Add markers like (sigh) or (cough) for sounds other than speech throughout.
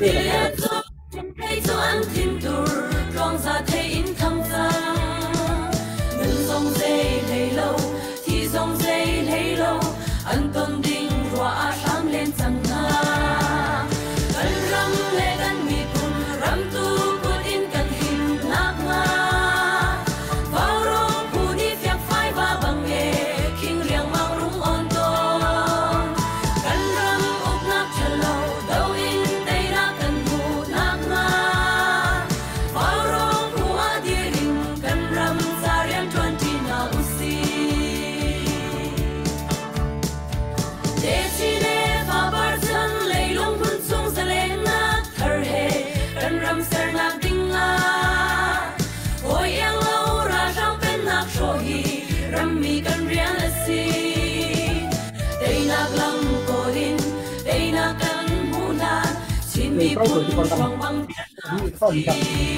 Yeah. 看一下。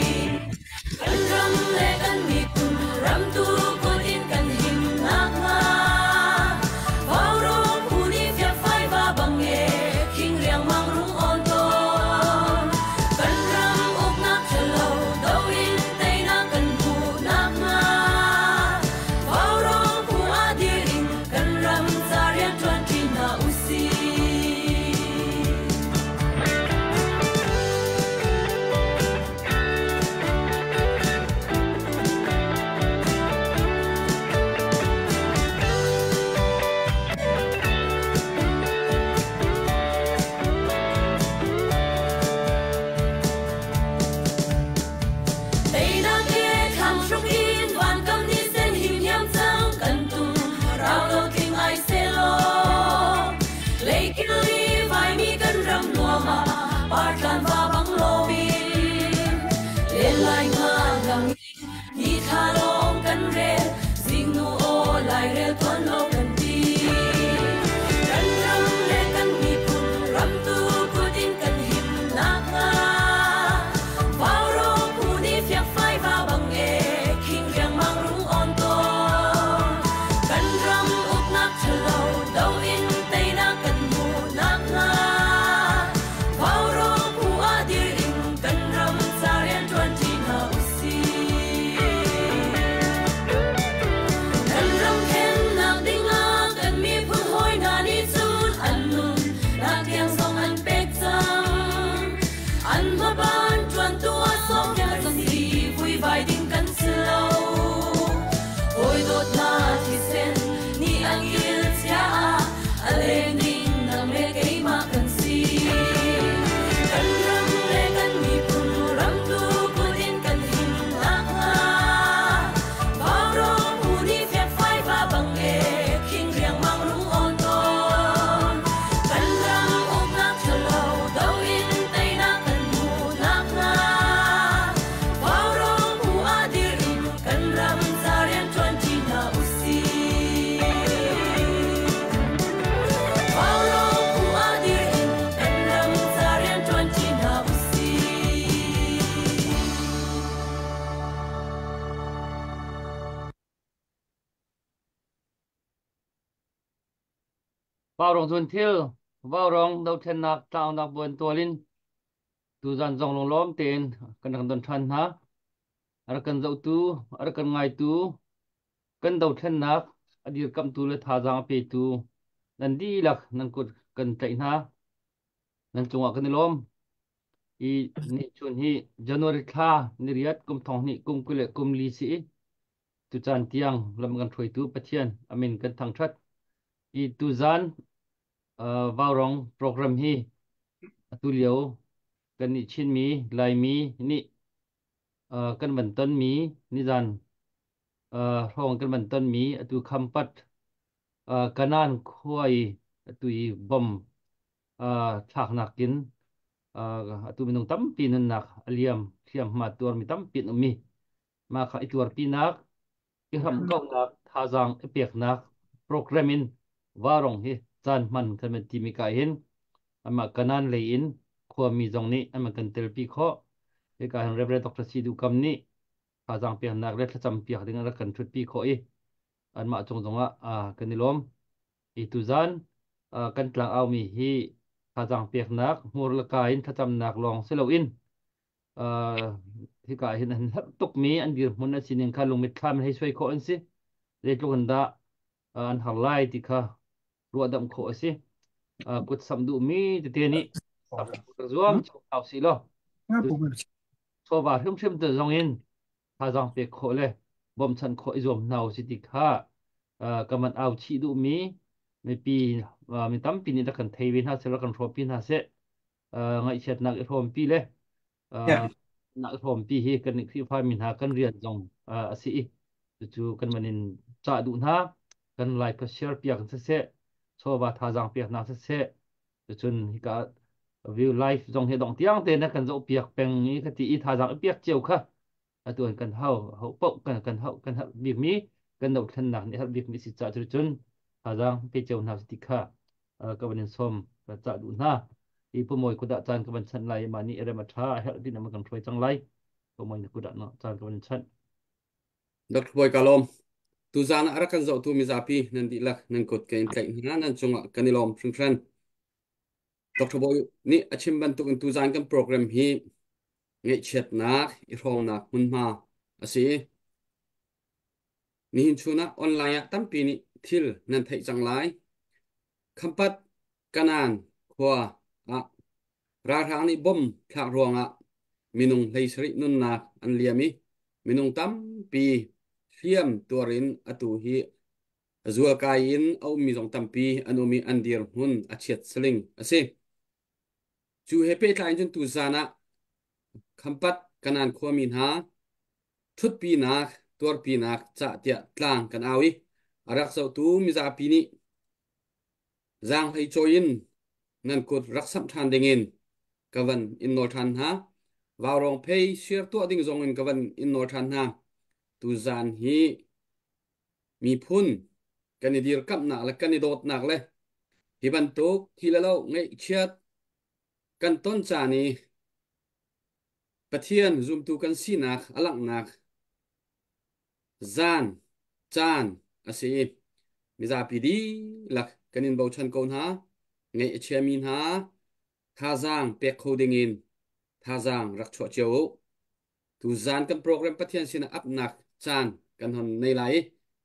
vào rong dun thil vào rong đâu thiên nạc tao nạc buồn tua linh tu dàn dòng lòng lõm tên cần cần tuần thân ha ở cần dậu tu ở cần ngài tu cần đầu thiên nạc ở đi cầm tu lên thả giang phê tu lần đi lạc lần cột cần chạy ha lần chung ở cần lõm i ni chun hi january tha ni riat kum thong ni kum kule kum li si tu chan tiang lam gan thui tu pathian amin kan thang that i tu zan uh, vào rong program hi tu liệu cần ni chin mi lai mi ni uh, cần bản tân mi ni dàn uh, ờ, rong cần bản tân mi à tu khăm bắt uh, ờ, canan khoi à tu bom uh, thạc nạc kín uh, tu mình tâm pin nạc liam liam mà tu mi tâm pin mi mà khai tu pin nạc cái hầm công ừ. nạc tha giang việc nạc programin vào rong hi จานมันคันมันทีมีกายเห็นอันมากันัานเลยอินควรมีจงนี้อันมากันเตลปีเคอะในการเรียบร้อยดอกตะชีดูรมนี้อาจารย์เปียนนักเรียนจำเปียกดึงรักกันชุดปีเคอีอันมาจงตรงอ่ะอ่ากันนิลมอีตุจานอ่ากันกลางเอามีฮีอาจารย์เปียกนักมูลกายอินขจำนักลองเสลวอินอ่าที่กายเห็นอันตกมีอันเดียวมันอันสิ่งหนึ่งขั้นลงมิดข้ามให้ช่วยเคาะอันสิเรียกลูกันตาอันหาไล่ที่ค่ะรัวดมโคสิเอ่อุดสำดุมีจะเตียนี้สำดูรวมชาวเอาสิโลชาวบ้านเพิ่มเพิ่มตัวจงเงินถ้าจงเปียโคเลยบ่มฉันโคไอีรวมเนาสิติค่าเอ่อกำมันเอาชีดุมีไม่ปีว่ามีตั้มปีนี้ตะกันเทวินฮาเซลกันโรปินฮาเซเอ่อไงเช็ดนักรวมปีเลยเอ่อนักรวมปีเฮกันนี่คือพามินหากันเรียนจงเอ่อสิจู่กันมันนินจ่าดุนฮะกันไลฟ์เชอร์เปียกันเซ so va tha jang piak na se se chun hi ka view life jong he dong tiang te na kan zo piak peng ni ka ti i tha jang piak cheu kha a tuan kan hau hau pau kan kan hau kan hau bi mi kan dok than na ni hau bi mi si cha chu chun tha jang pe cheu na ti kha ka ban som ka cha du na i pu moi ku da chan ka ban chan lai ma ni re ma tha hel ti na ma kan throi chang lai ko moi ku da no chan ka ban chan dak Boy ka ตูจานอะไรกันจะตูมีซาพีนั่นดีละนั่นกดเกณฑ์เกณฑ์งนนั่นจงกันนิลอมฟรีนฟรีนดรบอยนี่อาชิมบันตุกตูจานกันโปรแกรมฮีเงี้ยเช็ดนักอีรองนักมันมาอาศัยนี่หินชูนะออนไลน์ตั้งปีนี้ที่นั่นเทจังไรคำปัดกันนันขวาอ่ะราคาในบ่มขาดรวงอ่ะมีนุ่งไลยสรินุนนักอันเลียมีมีนุ่งตั้งปี hiam tuarin atu hi kai kaiin au mi zong tampi anu mi andir hun achet sling ase chu hepe tlain jun tu zana khampat kanan khomin ha thut pi nak tuar pi nak cha tia tlang kan awi arak sau tu mi za pi ni giang hay choin nan kut rak sam than dingin kavan in nol than ha vào rong pay share tua ding zong in kavan in nol than ha tu zan hi mi phun kan ni dir kap nak le kan ni dot nak le hi ban tuk hi la lo ngai chiat kan ton cha ni pathian zum tu kan si nak alang nak zan chan ase mi za pi di lak kanin bau chan kon ha ngai chia min ha tha zang pek kho ding in tha zang rak chho cheu tu zan kan program pathian sin up nak จันกันหันในไหล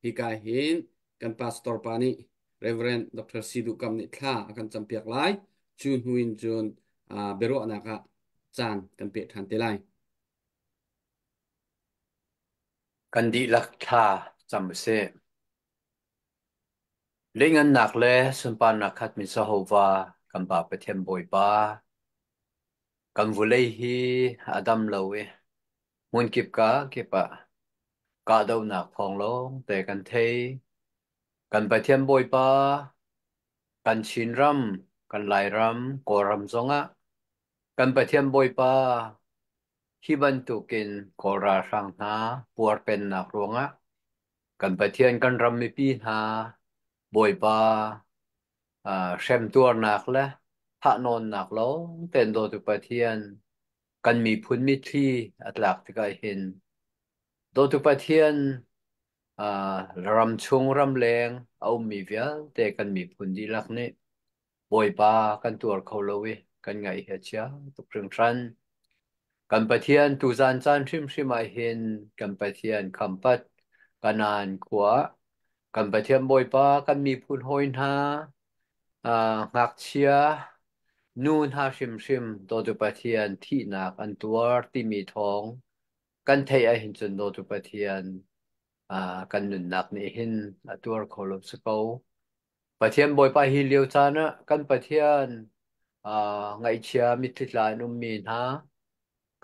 พิการหินกันปาสตอร์ปานิเรเวนด์อกเตอร์ซิดูคำนิท่าการจำเปียกไหลจูนฮินจูนอ่าเบรุอนาคะสั่นกันเปียทันเทไลกันดีลักทาจำเสียเลี้ยงนักเล่สุนปานักขัดมิสหวากันบาปเทียมบอยบากันวุเลยฮีอาดัมเลวมุนกิบกาเก็บปะกาดหนักทองลงแต่กันเทกันไปเทียมบอยปากันชินรำกันไหลรำกอรำซงอะกันไปเทียมบอยปาที่บรรจุกินกอราสังหาปวดเป็นหนักรวงอะกันไปเทียนกันรำมีปีหาบอยปาอ่าเชมตัวหนักและพระนอนหนักลงเต็นโดตุปเทียนกันมีพุนมิตรีอัตลักษณ์ที่กเห็นตดวทุกประเทียนอ่ารำชงรำแรงเอามีเวียแต่กันมีพุนดีลักนี่บ่อยปากันตัวเขาเลวกันไงเหียเชียตุกเรื่องชันกันประเทียนตูจานจานชิมชิมาเห็นกันประเทียนคำปัดกันนานขวากันประเทียนบ่อยปากันมีพุนหอยนาอ่าหักเชียนู่นหาชิมชิมตัวทุกประเทียนที่หนักอันตัวที่มีทองกันเทียหินจนโนตุปเทียน อ่ากันหนุนนักนี่หินตัวคอลบสเกาปเทียนบอยปะฮิเลียวจานะกันปเทียน อ่าไงเชียมิติลานุมีนฮะ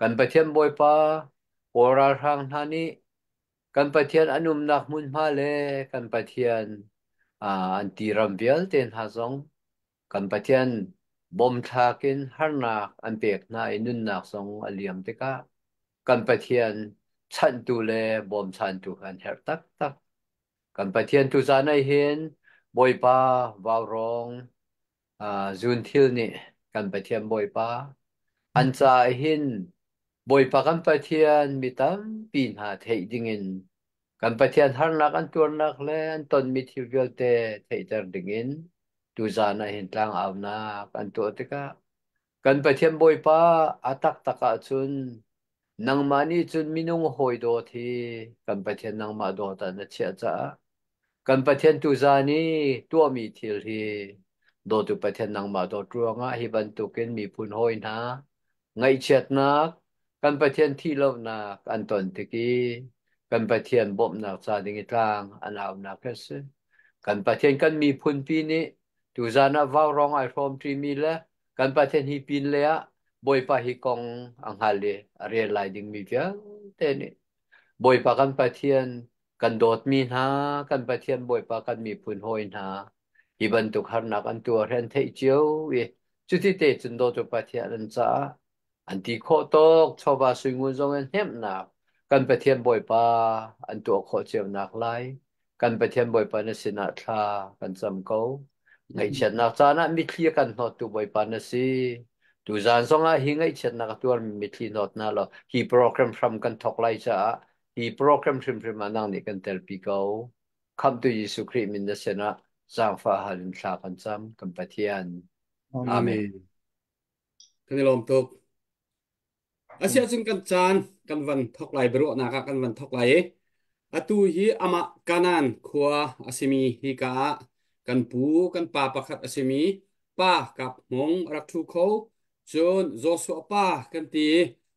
กันปเทียนบอยปาโอราทางทานีกันปเทียนอนุมนักมุนมาเลกันปเทียน อ่า อันตีรัมเบียลเตนฮะซงกันปเทียนบอมทากินฮาร์นักอันเปียกนายนุนนักซงอเลียมติกะกันไปเทียนชันตูเลบอมชันตูกันเฮรตักตัก กันไปเทียนตูจานไอเห็นบอยป้าวาวรองอ่าจุนทิลนี่กันไปเทียนบอยป้าอันจาเห็นบอยป้ากันไปเทียนมีตั้มปีนหาเทดิ่งเงิน กันไปเทียนหันนักอันตัวนักเล่นตอนมีทิวเวลเตเทจาดิงินตูจานไอเห็นกลางเอานา กันตัวติกะกันไปเทียนบอยป้าอาตักตะกะจุนนังมานี่จุดมินุงหอยโดทีกันประเทศนังมาดอตันเชียจ้ากันประเทศตุซานี่ตัวมีทิลทีโดตุประเทศนังมาดอตัวงอะฮิบันตุกินมีพุนหอยนะไงเชียนักกันประเทศที่เล่านักอันตอนตะกี้กันประเทศบ่มนักซาดิงตรางอันเอานักเสกันประเทศกันมีพุนปีนี้ตุซานะว่าวรองไอโฟอมทรีมีแล้วกันประเทศฮิปินเลยะ boy pa hikong ang hali real lighting mi pia teni boy pa kan pathian kan dot mi na kan pathian boy pa kan mi phun hoi na iban tu khar na kan tu ren thei chiu ye chu ti te chun do tu pathian an cha an ti kho tok choba suingun jong en hem na kan pathian boy pa an tu kho cheu nak lai kan pathian boy pa na sina tha kan cham ko ngai chat na cha na mi thlia kan hno tu boy pa na si ดูจานสงอาหิงไอเช็ดนักตัวมิตทีนอตน่าละฮีโปรแกรมพรำกันทอกไลจ้าฮีโปรแกรมพริมพริมานังนี่กันเตลปีเกาคำตัวยิสุคริมินเดเซนะสร้างฟ้าหันสากันซ้ำกันปะเทียนอาเมนท่านลมตุกอาเซียจึงกันจานกันวันทอกไลบรุนัคกันวันทอกไลอตูฮีอามะกานันขัวอาซิมีฮิกากันปูกันปาปักขัดอาซิมีป้ากับมงรักทูเขา chun zo so apa kan ti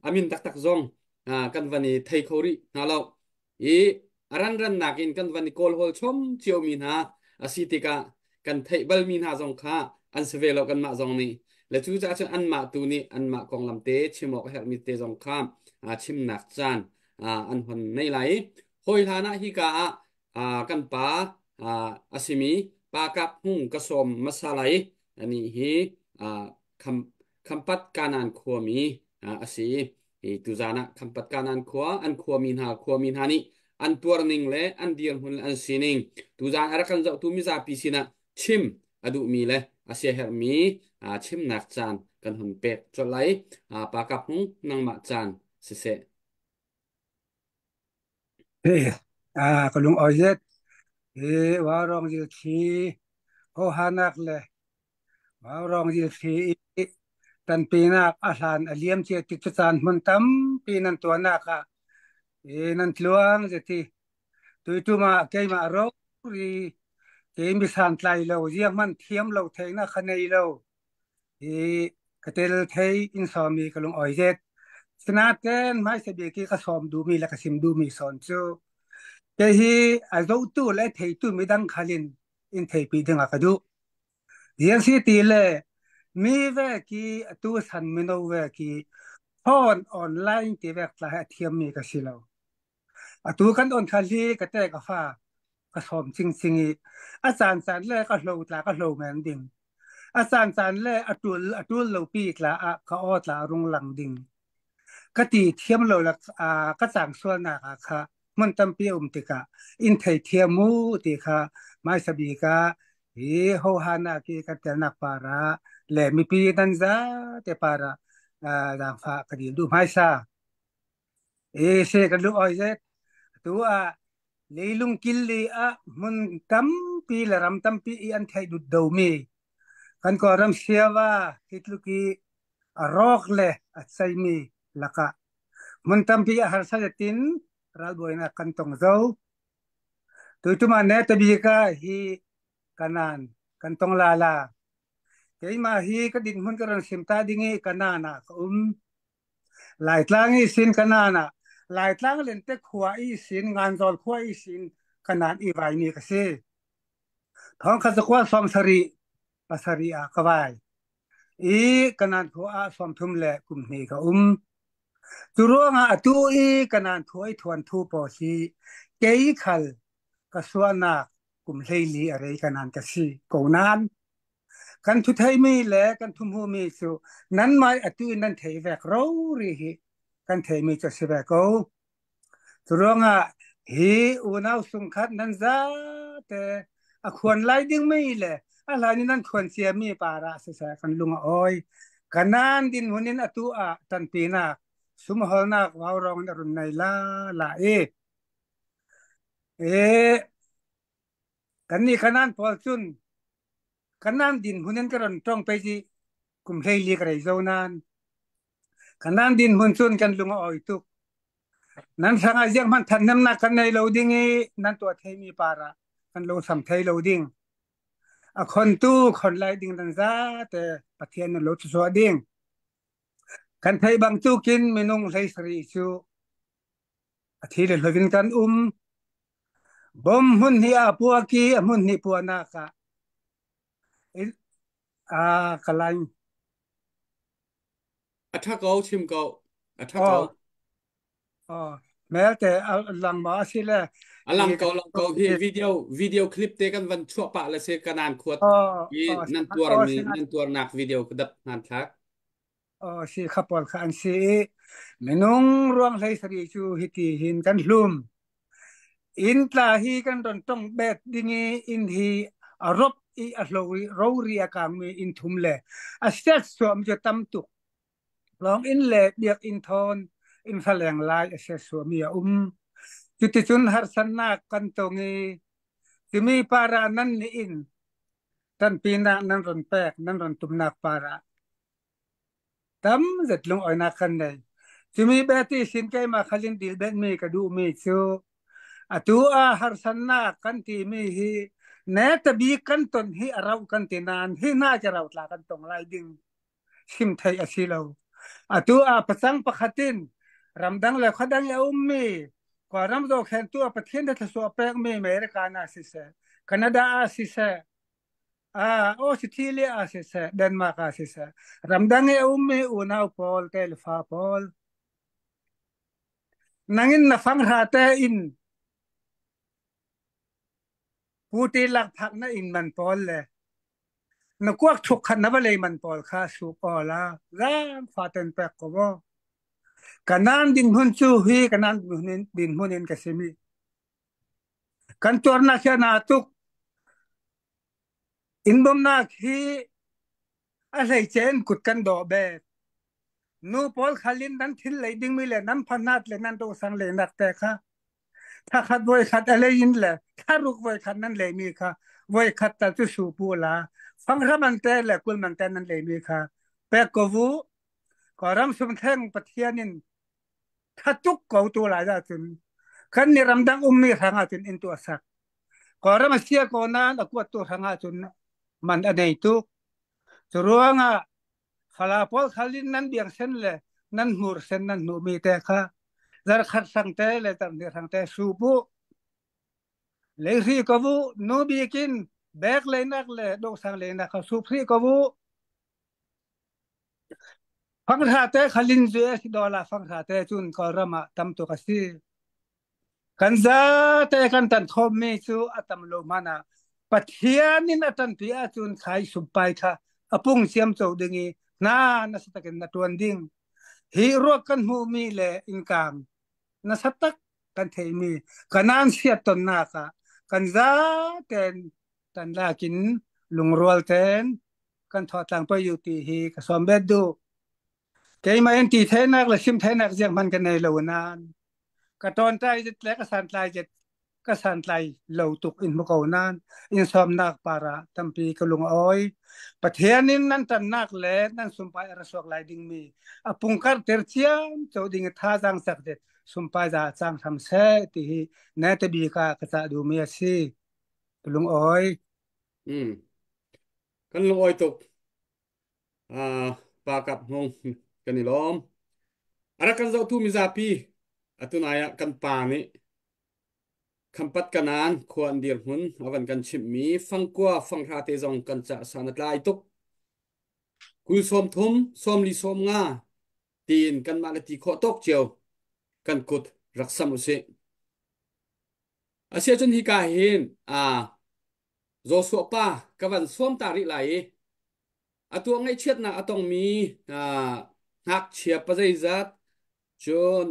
amin tak tak zong à kan vani thei khori na lo i aran ran nak in kan vani kol hol chom chiu min ha asitika kan thei bal min ha zong kha an se lo kan ma zong ni le chu dạ cha chen an ma tu ni an ma kong lam te chimok hel mi te zong kham à chim nak chan à an hon nei lai hoi thana hi ka à kan pa à asimi pa kap hung ka som masalai ani hi à kham คัมปัดการนันขัวมีอ่าสีอีตุจานะคัมปัดการนันขัวอันขัวมินหาขัวมินหานี่อันตัวนิงเลอันเดียงหุนอันสินิงตุจานอะไรกันจะตุมิซาปีสินะชิมอดุมีเลอาเซียเฮรมีอ่าชิมนักจานกันหุนเป็ดจดไหลอ่าปากับหงนังมาจานเสเสเฮ้อ่ากลุงออยเจ็ดเฮ้วารองจิลคีโอฮานักเลวารองจิลคีตันปีนักอาหารอเลียมเชียติดจานมันตั้มปีนันตัวนักอะเอ็นันทลวงจะที่ตัวทุวมาเกมาโรรีเกมิสันไลเราเยี่ยมมันเทียมเราเทนะคะแนเราเอกเตลเทยอินซอมีกลุงออยเจตสนาเกนไม่เสบียกีก็สอมดูมีและกสิมดูมีสอนจูเจฮีอาโจตู้และเทยตู้ไม่ดังคาลินอินเทยปีดึงอากาดูเยียนสีตีเลยมีเวกีตัวสันมีโนเวกีพอนออนไลน์ที่เวกลายเทียมมีกับสิเราตัวกันออนคาลีก็แตกฟ้ากระสมจริงจริงอาจารย์สันแรกก็โลตาก็โลแมนดิงอาจารย์สันแรกอตุลอตุลโลปีกละอะก็ออตลารุงหลังดิงกติเทียมเราละอ่าก็สังส่วนหนักอะค่ะมันตำเปียวมติกะอินไทเทียมูติค่ะไม่สบีกะเฮโฮฮานากีกันแตนักปาระลมีปีตันซาเตปาระอาดังฟ้าคดีดูไม่ซาเอเซกันดูอ้อยเ็ซตัวเลี้ยลุงกิลเลีะมันตัมปีละรัมตัมปีอันที่ดุดดมีกันก็รำเสียว่าคิดลูกีอารอกเลยอัศัยมีลักะมันตัมปีอาหารสัจตินรับบวยนักกันตรงเจ้าตัวทุมันเนตบีก้าฮีกันนันกันตรงลาลาเฮ้ยมาฮีก็ดินมันก็รังสิมตาดิ่งกันนานะคุณหลายท้งอีสินกันนานะหลายท้งเล่นเตะขวาอีสิน งานจอดขวาอีสินกันนานอีไวนี่ก็สิท้องขสควาสวมสรีปัสรีอากวายอีกันนานขวาสวมทุ่มแหลกุมนี่ก็อุ้มจุร่วงา่ะตูอีกันนานถวยทวนทูปอสีเกยขลกระสวนนากุมเลียีอะไรกันนานก็สีโกนานกันทุไทยไม่แลกันทุมโฮมีสุนั้นมาอตุนั้นเทแวกเรารีหิกันเทมีจะเสิแวกเอาตรวงอ่ะฮอุนาสุงคัดนั้นซาแต่อควรไลดิ้งไม่แลอะไรนี่นั้นควรเสียมีปาราเสียกันลุงอ้อยกันนั้นดินหุนินอตุอะตันปีนกสมหอนักวาวรองนรุนในลาลาเอเอกันนี่ขนาดพอจุนกันนั่ดินหุ่นั้นก็รอนต้องไปจีกุมเลียะไรเจ้านั้นกันนั่ดินหุ่นส่วนกันลุงอ้อยทุกนั้นสังเกตยังมันทันน้ำหนักกันในโลดิ้งนั้นตัวเทมีปาระกันโลสัมเทเโลดิ้งอคนตู้คนไล่ดิ้งดังซาแต่ประเทศนั้นโลาชัวดิ้งกันไทยบางตู้กินเมนุงใส่สรีชูอาทิตย์เลยกินกันอุ้มบ่มหุ่นที่อาปัวกี้หุ่นที่ปัวนาคาอ่ากะลังอัฐกอชิมกออัฐกออ้แม้แต่อลังมาสิละอลังกอลังกอเฮวิดีโอวิดีโอคลิปเตกันวันชั่วปะละเสกนานขวดอีนันตัวมีนันตัวนักวิดีโอดับนานทักอ๋อสิขับปอลขันสิเมนุงรวงไสสรีชูฮิติหินกันลุมอินตาฮีกันตนต้องเบ็ดดิงีอินฮีอารบอีอัลวิเราเรียกามีอินทุมเลอัสเซตสวมจะตั้มตุกลองอินเลเบียกอินทอนอินแสลงลายอัสเซตสวมีอุ้มจุดจุนฮาร์สนากันตรงนี้ที่มีปารานันนี่อินตันปีนานั่นรอนแปกนั่นรอนตุมนักปาระตั้มเสรลงอ่อยนักกันไดยที่มีเบติสินใจมาขลินดีเบนมีกระดูมีชูอตัวอาฮาร์สนากันที่มีฮีนตบีกันตนฮีเราคันตินานฮีน่าจะเราตลากันตรงไรดิ่งชิมไทยอาสิเราอตัวอภิสังปะขัินรำดังเลยขัดังเลยอุ้มมีกว่ารำดอกแขนตัวประเทศที่สวแปกมีเมริกาอาสิเะแคนาดาอาสิเะอ่าออสเตรเลียอาสิเซเดนมาร์กอาสิเซรัมดังเลยอุ้มมีอุนาวพอลเทลฟาพอลนั่งินนฟังรตเตอินกูตีหลักพักนะอินมันปอลเลยนกวกทุกขันนับเลยมันปอลค่าสุกอลาร่างฟาเตนแปกกบกันน่นดินหุ่นชูฮีกันน่นดิ่งหุ่นเองนกสิมีกันตัวนักเชนาทุกอินบอมนักฮีอะไรเจนกุดกันดอเบดนูปอลขลินนั้นทิ้งเลยดิ้งมีเลยนั้นพนัดเลยนั้นตัวสังเลยนักแต่ค่ะถ้าไว้ขัดอะไรยินเลยถ้ารูกไว้ขัดนั่นเลยมีค่ะไว้ขัดตัดที่สูบูลาฟังคำมันแต่เละคุณมันแต่นั่นเลยมีค่ะแป็กวูก็รำสมแทงปะเทียนินถ้าจุกเกาตัวหลายได้จนขันนี่รำดังอุ้มมีทางอาจนอินตัวสักก็รำเสียก่อนนั้นกวดตัวทางอาจนมันอันไหนตุกจะรู้ว่าฟลาพอลขลินนั้นเบียงเส้นเลยนั่นหูเส้นนั่นหนูมีแต่ค่ะจะขัดสังเตเลยตั้งเดินสังเตสูบุเลยรีกวูนูบีกินแบกเลยนักเลยดกสังเลยนักเขาสูบรีกบุฟังท่าเตะขลินจูเอสดอลลาฟังท่าเทะจุนกอรมะตัมตุกสีกันจ้าเตะกันตันทมมีจูอัตมโลมานาปัทยานินอัตันพิอาจุนขายสุปไปค่ะอปุ่งเสียมโจดึงีน้านัสตะกันัดวันดิ้งฮีโร่กันหูมีเลอินกังนสตักกันเทมีกันนันเสียตนนาคะกันจ้าเตนตันลากินลุงรัวเตนกันทอดต่างไปอยู่ตีฮีกับสอมเบดดูเกยมาเอ็นตีเทนักและชิมเทนักเสียงมันกันในเหล่านั้นกระตอนใจจะและกัะสันใจจะกั็สันไลเราตุกอินมกอนานอินสอมนักปาระตัมปีกับลุงอ้อยประเทศนี้นั่นตันนักเลนั่นสุมไปรสวกไลดิงมีอปุงการเตอร์เชียนเจ้าดิงท่าจังสักเด็ด sumpai za chang tham se ti hi na te bi ka ka cha du mi si lung oi ừ kan lung oi tuk à ah, pa kap hong kan ilom ara kan zo tu mi za pi atun aya kan pa ni kham pat kanan khuan dir hun avan kan chim mi phang kwa phang ha te zong kan cha sanat lai tuk kul som thum som li som nga tin kan ma la ti kho tok chiao กันกุดรักสมุสิอาเซียจนฮิกาหินอ่าโจสัวป้ากวันสวมตาริไหลอาตัวางเชิดนะอาตองมีอ่าหักเชียปะใจจัดจน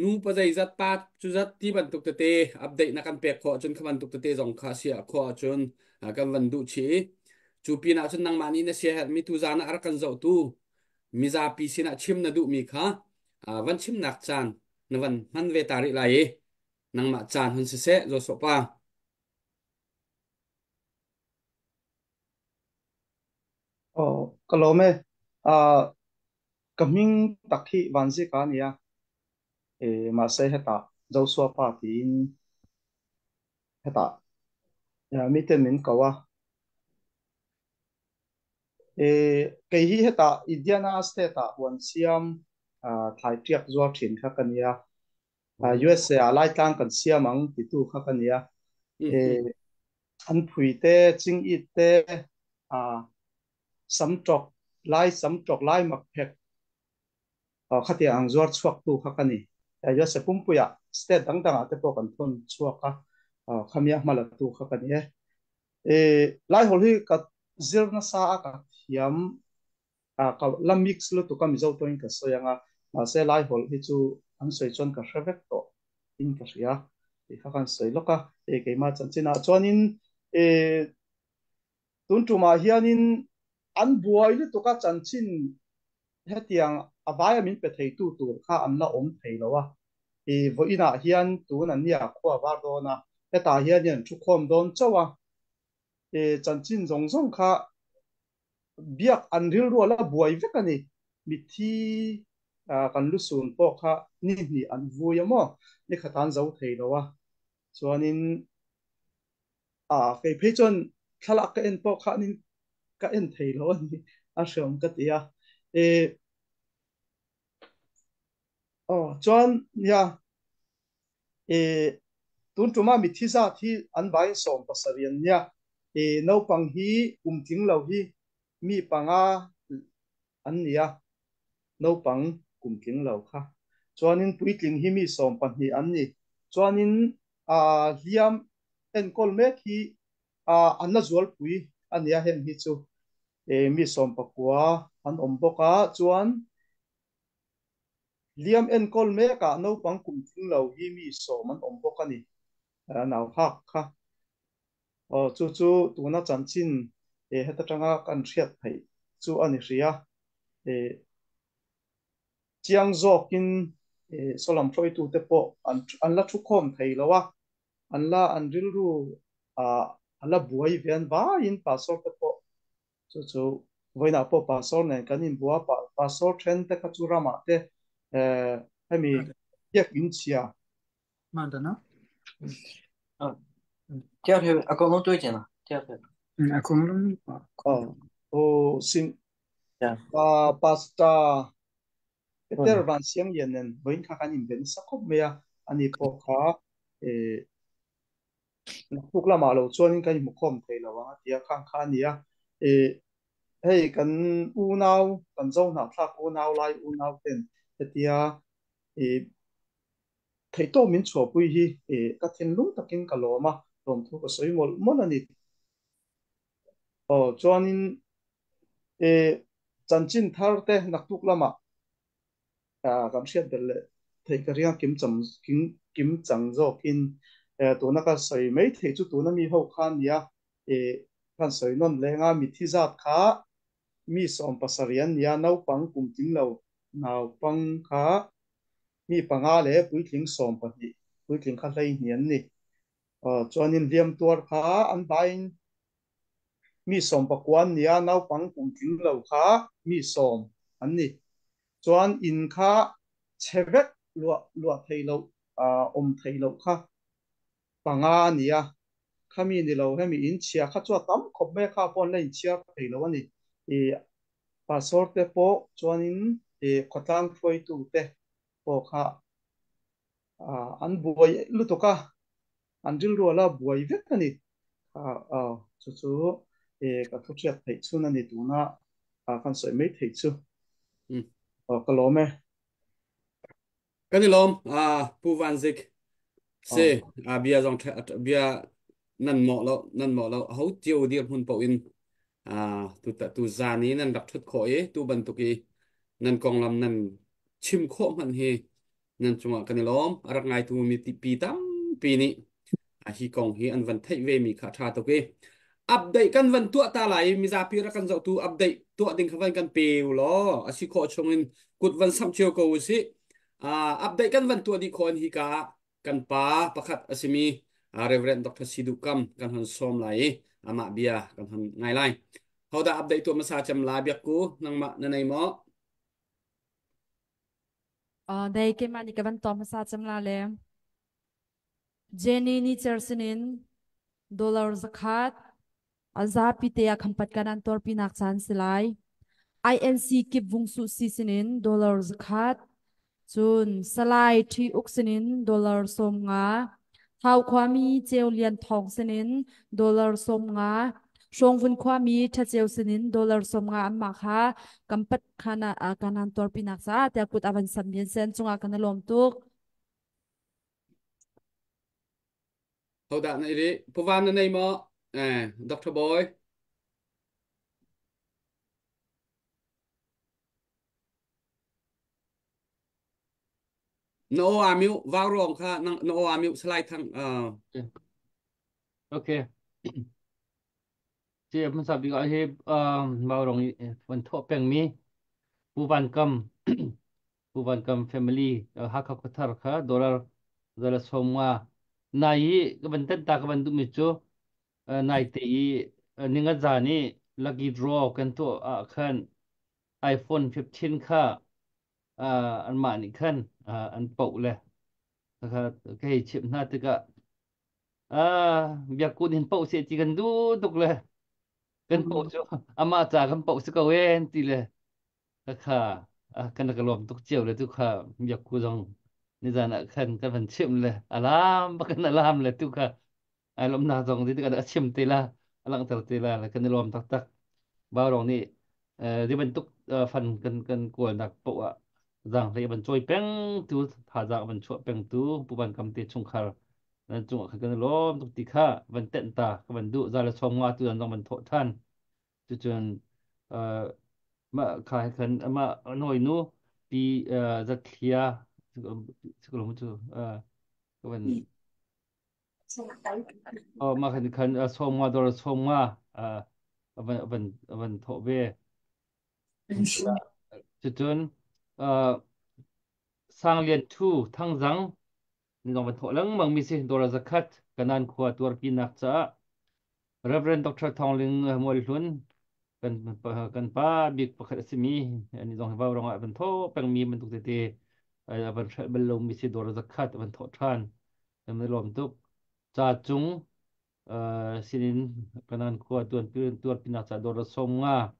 นูปะใจจัดปาจุจัดที่บันทุกเตอัปเดตนักการเปียกขอจนขบันทุกเตสองขาเสียขอจนอ่ากันวันดูชีจูปีนาจนนางมานีนเสียมีตุจานะอารักันเจ้าตูมีซาปีสินะชิมนะดูมีค่ะ à vẫn chim nạc chan nó văn hăn về tà rị lại năng mạ chan hơn sẽ sẽ rồi sổ pa ờ cái lỗ mê à cầm những đặc thị văn gì cả nhỉ à mà sẽ hết ta dấu số pa thì hết ta nhà dạ, mi tên mình cầu à cái gì hết ta Indiana State ta à, one siam À, Thái thai tiak khác cái kha à ừ. USA a tăng tang kan siamang ti tu khác cái kania e an phui te ching i te a sam tok lai sam tok lai mak phek a khati ang zuar chuak tu kha kani ya yo se pum puya state dang dang ate po kan thon chuak ka mà là tu kha kani e e lai hol hi ka zirna sa ka thiam a ka lamix lu tu ka mi zo to in ka soyanga mà sẽ lại hồi thì chú ăn sợi chuẩn cả sẽ vét tổ in cả sợi á thì khác ăn sợi lóc á thì cái mà chân chân à cho nên tuần chú mà hiện nên ăn buổi thì tụi các chân chân hết tiếng à vài mình phải thấy tu tu khá ăn là ổn thấy rồi á thì với ina hiện tu là nhà khoa vào đó na cái ta hiện nhân chú không đón cho à thì chân chân rong rong khá biết ăn riêu rồi là buổi vét cái này mít thì kan lu sun pok kha ni ni an vui amo ni khatan zo thei lo wa chuanin a fe pe chon thala ka en pok kha nin ka en thei lo ni a shom ka tia e o chuan ya e tun tuma mi thi za thi an bai som pasarian nha e no pang hi um ting lo hi mi panga an nia no pang kính kum king lo kha chuanin puitling hi mi som pan hi an ni chuanin a liam en kol mek hi a an na zual pui ania hen hi chu e mi som pakua an om cho chuan liam en kol mẹ cả no pang kum kính lo hi mi som an om boka ni nào khác kha ờ chú chú tu na chân chin e heta tanga kan thiat thei chú anh ria e chiang zok in solam troi tu te po an an la thu khom thei lawa an la an ril ru a an la buai ven ba in pasor te po chu chu voina po pasor ne kan in bua pa pasor then te ka chu rama te eh hemi yak in chia man da na tiếp theo à con muốn tôi chuyện nào tiếp theo à con muốn oh oh sin yeah. uh, pasta Peter van siang lian nen boin kha kan invent sakop meya ani po kha e nakuk lama lo chuan in kan mu khom thei lo wa tia khang kha nia e hei kan u nau kan zo na thla u nau lai u nau ten tia e thei to min chho pui hi e ka thin lu takin ka lo ma rom thu ko soi mol mon ani o chuan in e chanchin thar te naktuk lama kam shet dal thai kariya kim cham kim kim chang zo kin tu na ka soi mai thei chu tu na mi ho khan ya e kan soi non le nga mi thi zat kha mi som pasarian ya nau pang kum ting lo nau pang kha mi panga le pui thing som pa ni pui thing kha lai nian ni chuanin liam tuar kha an bain mi som pa kwan ya nau pang kum ting lo kha mi som an ni จวนอินค่าเชเวกลวลวเทยเราอ่าอมเทยเราค่ะปังอานี่อ่ะขามีนี่เราให้มีอินเชียข้าชัวตั้มขบแม่ข้าพอนเลยเชียเทยเราวันนี้เออปัสสอร์ตเปอจวนอินเออขดตังฟอยตูเตปอค่ะอ่าอันบวยลุตุก่ะอันจิลรัวละบวยเวกนี่อ่าอ่าชุชุเออกับทุกเชียเทยชุนันนี่ตัวน่ะอ่าคันสวยไม่เทยชุอม ờ cái lốm ấy cái gì lom à bu van dịch se ờ. à bia dòng bia năn mọ lo năn mọ lo hấu tiêu đi hun bảo in à tu ta tu già ní năn đập thất khỏi tu bận tu kỳ năn con làm năn chim khô hẳn hề năn chung à cái gì lom rắc ngay tu mi ti pi tam pi ni à hi con hi an văn thấy về mi khá tha tu kỳ update kan van tua ta lai mi zapi ra kan zau tu update tua ding khawan kan, kan pe lo asi kho chong in kut van sam cheu ko si a ah, update kan van tua di khon hi ka kan pa pakhat asimi a ah, reverend dr sidukam kan han som lai ama ah, bia kan han ngai lai ho da update tua masa cham la bia ku nang ma na nei mo a dai ke ma ni ka van tua masa cham la le jenny ni chersinin dollar zakat Alzapi te a kampat kanan torpi nak chan silai. INC kip vung su si sinin dollar zakat. Chun salai thi uk sinin dollar som nga. Thao kwa mi jeo lian thong sinin dollar som nga. Shong vun kwa mi cha jeo sinin dollar som nga amma kha. Kampat kana a kanan torpi nak sa te akut avan samyen sen chunga kana lom tuk. Hau da na iri. Puvan na nay mo. à Doctor Boy no Amiu vào rồi kha no Amiu miu slide thằng uh. Ờ. ok chị em sắp bị gọi hi ờ, vào rồi vẫn thọ bằng mi bu văn cầm (coughs) bu văn cầm family hắc hắc thật kha dollar giờ là số mà này cái vấn tên ta cái vấn đúng chưa นายตีนิงกจานี่ลักกี้ดรอกันตัวอ่ะขัน iPhone 15ค่าอ่าอันมานี่ขันอ่าอันปป่เลยนะครับก็เหชิมหน้าตึกอ่ะอ่าอยากกูเห็นปกเสียจีกันดูตุกเลยกันปกาจ้อามาจากกันปกสกเวนตีเลยนะคัะอ่ากันกระลอมตุกเจียวเลยทุกค่ะเบียกูจองนี่จานะขันกันมันชิมเลยอารามบกันอารามเลยทุกค่ะ ai lom na zong di kada chim tê la lăng tar tê la là cần lom tak tak bao rong ni di ban tuk fan kan cần ko nak po a rằng le ban choi peng tu tha ja dạ ban chua peng tu pu ban kam te chung khar nên ờ, chung kha cần lom tuk ti kha ban ten ta ban du za là xong nga tu an ban tho than chu chuyện ờ, mà khai khẩn mà noi nu rất pi za thia 这个龙珠，呃，各位。โอ้มาคันคันส้มว่าดอร์่้มว่าอ่าวันวันวันทบเจุดจนอ่าสังเลียนทูทั้งสังนี่น้องวันทบหลังมังมีสิดอร์สักคัดกันนันขวดตัวปีนักจ้าเรเวนด็อกเตอร์ทองลิงมอลลุนกันกันป้าบิ๊กประคสมีนี่น้องเห็นว่าเราอ่ะวันทบเป็นมีมันตุกเตเตอ่าวันเบลลงมีสิดอร์สักคัดวันทบท่านเป็นลมตุก cha chung ờ, sinin kanan ko tuan tuan tuan pinacha dor songa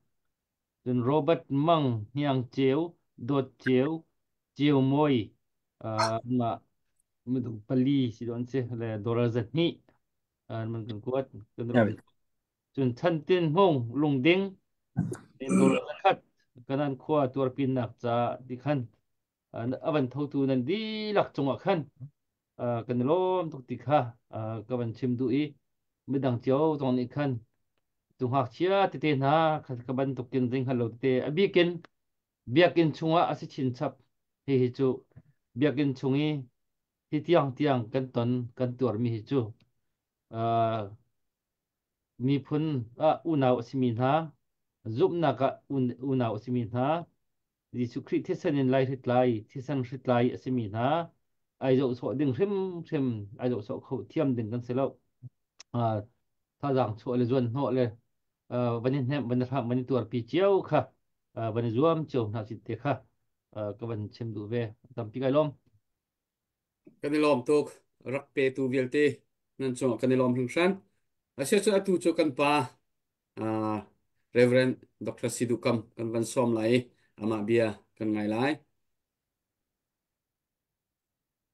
tin robert mang hiang cheu dot cheu cheu moi ờ, ma muduk pali si don se le dor zat ni an man kan ko tin chun chan tin hong lung ding tin dor khat kanan ko tuan pin nak cha di khan ờ, an avan thau tu nan di lak chunga khan kan lom tok tikha ka ban chim du i midang chio t o n ni khan tung h a chia t i te na kha ka ban tok kin jing halo te abi kin biakin chunga asi chin chap hi hi chu biakin chungi hi tiang tiang kan ton kan tur mi hi chu a mi phun a unaw simi na zup na ka unaw simi na Yesu Kristus a n in lai hit lai tisan hit lai simi na ai dụ 아이저 소 딩심 심 아이저 소 khẩu thiam đình kan selo à tha rằng số là duân nọ là ờ, vấn nhân hem vấn phạm vấn tuột pi chiếu kha à, vấn duam chiều nào chỉ thế kha ờ, các bạn xem đủ về tầm pi cái lom cái này lom tu rắc pe tu viết tê nên cho cái này lom hưng san à sẽ cho tu cho căn pa à Reverend Dr. Sidukam kan van som lai ama à, bia kan ngai lai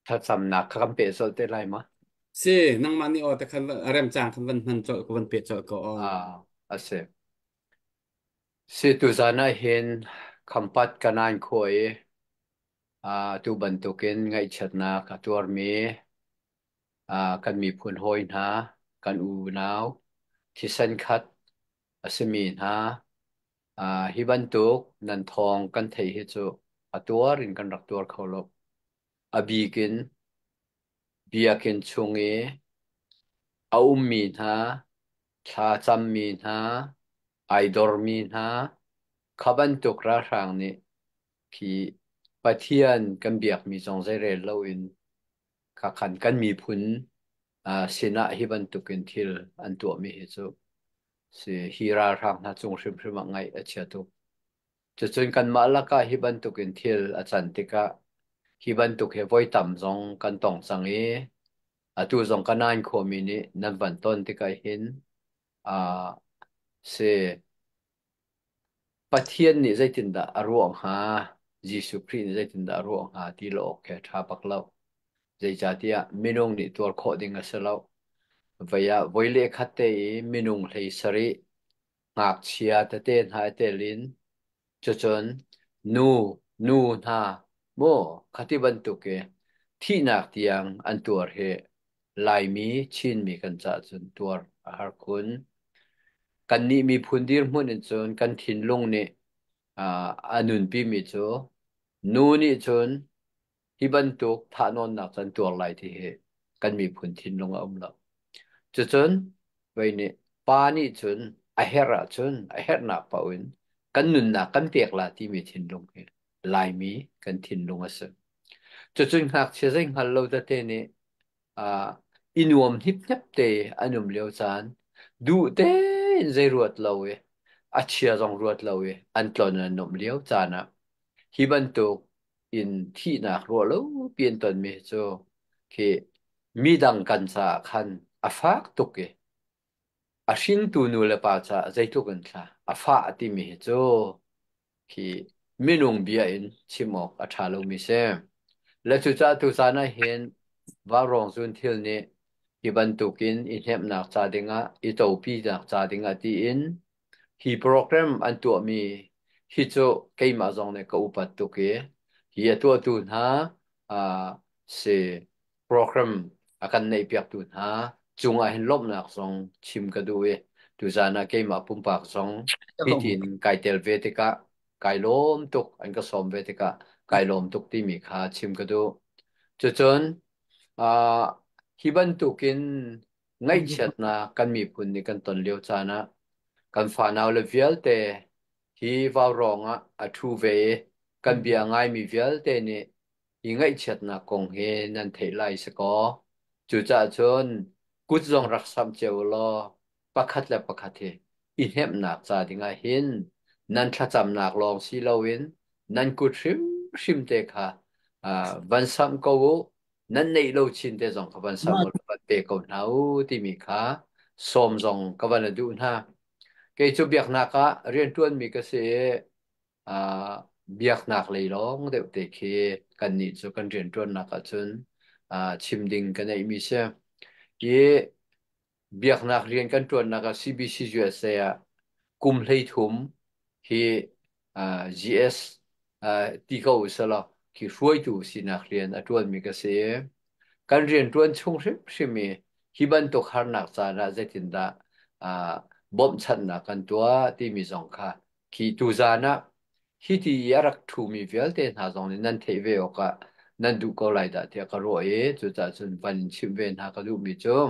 ถ้าสำนักคำเปียโซเตไรมะสินังมันนี่ออแต่คันเริ่มจางคันวันมันจอกวันเปียจอกก็อ่าอาเสิสิตุสานะเห็นคำปัดกันนันคอยอ่าตุบันตุกินไงชัดนากตัวมีอ่ากันมีพูนหอยนะกันอูนาวที่สันคัดอสมีนะอ่าฮิบันตุกนันทองกันไทยเฮจุอตัวรินกันรักตัวเขาลบอบีกินบียกินชงเออาอุมมีนาชาจำมีนาไอดอร์มีนาขบันตุกระชังนี่คีปะทียนกันเบียกมีจงใจเรลอินขะขันกันมีพุนอ่าสินะฮิบันตุกินทิลอันตัวมีเหตุสิฮิราชังนะจงชิมชิมไงเอเชตุจะจนกันมาละกาฮิบันตุกินทิลอาจารย์ติกาคิบันตุกเฮ้ยต่ำทองกันตองสังเออาตูทองกันนานขมินีนันวันต้นที่กายเห็นอ่าเสปะเทียนนี่ใจตินดาอารวงหายิสุครีนใจตินดาอารวงหาที่โลกแค่ท้าปักเล่าใจจติยะมินุงนี่ตัวโคดิงกสเล่าวิยะวิเลคัตเตอมินุงเฮสริงักเชียเตเตนหาเตลินจจนนูนูนาม่คติบรรทุกเอที่นักเตียงอันตัวเหลายมีชินมีกันจัดจนตัวอาหารคุณกันนี้มีพื้นดินมุ่งในจนกันทิ้งลงเนี่ยอ่าอันนุนปีมีจนนู่นนี่จนที่บรรทุกถ้านอนนักจนตัวลายที่เหกันมีพื้นทิ้นลงอุ้มแล้วจุดจนไว้นี่ป่านี่จนอาเฮระจนอาเฮระหนักเป่าอินกันนุนนักกันเปียกลาที่มีทิ้งลงเหี่ lai mi kan thin lung a cho chu chung hnak che zeng hal lo da te ni a inuam hip nhap te anum leo chan du te in zai ruat lo we a chia zong ruat lo we an tlon an nom leo chan a hi ban tu in thi na ro lo pian ton me cho ke mi dang kan sa khan a phak tu ke a shin tu nu le pa cha zai tu kan tha a fa ti mi cho ki มินุงเบียอินชิมอกอัชาลมิเซและสุจาตุสานะเห็นว่ารองสุนทิลนี้กีบันตุกินอินเห็บนักจาดิงาอิโตปีนักจัดิงาที่อินฮีโปรแกรมอันตัวมีฮิจตเยมาซองในกอุปตุเกฮีตัวตุนฮะอ่าสโปรแกรมอาการในเปียกตุนฮะจุงอาเห็นลบนักสองชิมกระดูเอตุสานะเยมาปุ่มปากสองพิธีนไกเตลเวติกาไกลลมตุกอันก็สมเวทิกะไกลลมตุกที่มีค่าชิมก็ดูจุดจนอ่าฮิบันตุกินง่ายเช็ดนะกันมีพุนนี่กันตนเลียวจานะกันฝ่าหนาวเลยเวลเตฮีว่ารองอ่ะอทูเวกันเบียง่ายมีเวลเตนี่ยง่ายเช็ดนะกงเฮนันเทไลสกอจุดจ้าจนกุศลรักษาเจ้าลอประคัดและประคัดเทอินเฮมหนักจาดิงาหินนั่นชัดจำหนักลองสีลาวินนั่นกูชิมชิมเตค่ะอ่าวันสามก็วูนั่นในเราชินเตจงกับวันส้มกัเปกเอาที่มีค่ะสมจงกับวันดูนะเกจุเบียกนักะเรียนทวนมีกเรอ่าเบียกนักเลยลองเด็กเกเคกันนี่จุกันเรียนทวนนักจนอ่าชิมดิงกันในมีเสียเยเบียกนักเรียนกันทวนนักซีบีซีจูเอสเซียกุมเลยถุมคี่อ่า GS เอ่าที่เขาอุสละคือช่วยจูสินักเรียนอาจารยมีเกษตรการเรียนตัวนช่วงีิมชิมีคิดบันตุขานักจาราเจตินดาอ่าบ่มชันนักกันตัวที่มีสองขาะคือตูจานะคีดที่ยารักทูมีเวลเดนหาสองนั่นเทเวอกะนั่นดูก็ไหลได้เทกโรวยจุดจัดสจนวันชิมเวนหาก็ดูมีจม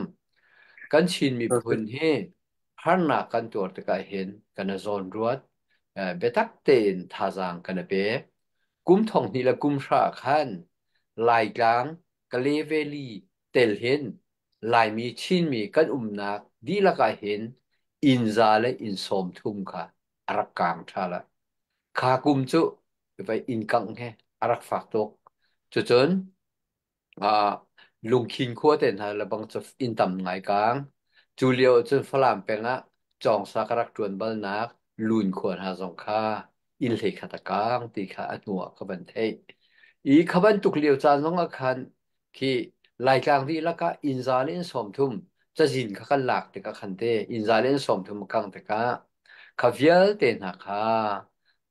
กันชินมีพื้นที่ขานักกันตัวตะกายเห็นกันในโซนรวดเบตักเตนทาจางกันเปกุมทองนี่ละกุมชาคันลายกลางกะเลเวลีเตลเห็นลายมีชินมีกันอุมนักดีละกะเห็นอินซาและอินสมทุมค่ะอารักกางชาละคากุมจุไปอินกังแฮอารักฝากตกจุจนอ่าลุงคินขัวเต็นฮะระบังจะอินต่ำไงกลางจูเลียวจนฝรั่งเป็นอะจองสักรักจวนบัลนักลุนขวดหาสองข้าอินเลขาตะกางตีขาอนัวขบันเทอีขบันตุกเลียวจานสองอาคารคีลายกลางที่ละก็อินซาเลนสมทุมจะจินขกันหลักแต่ก็คันเตอินซาเลนสมทุมกังแต่ก็ขเวียลเตนหักข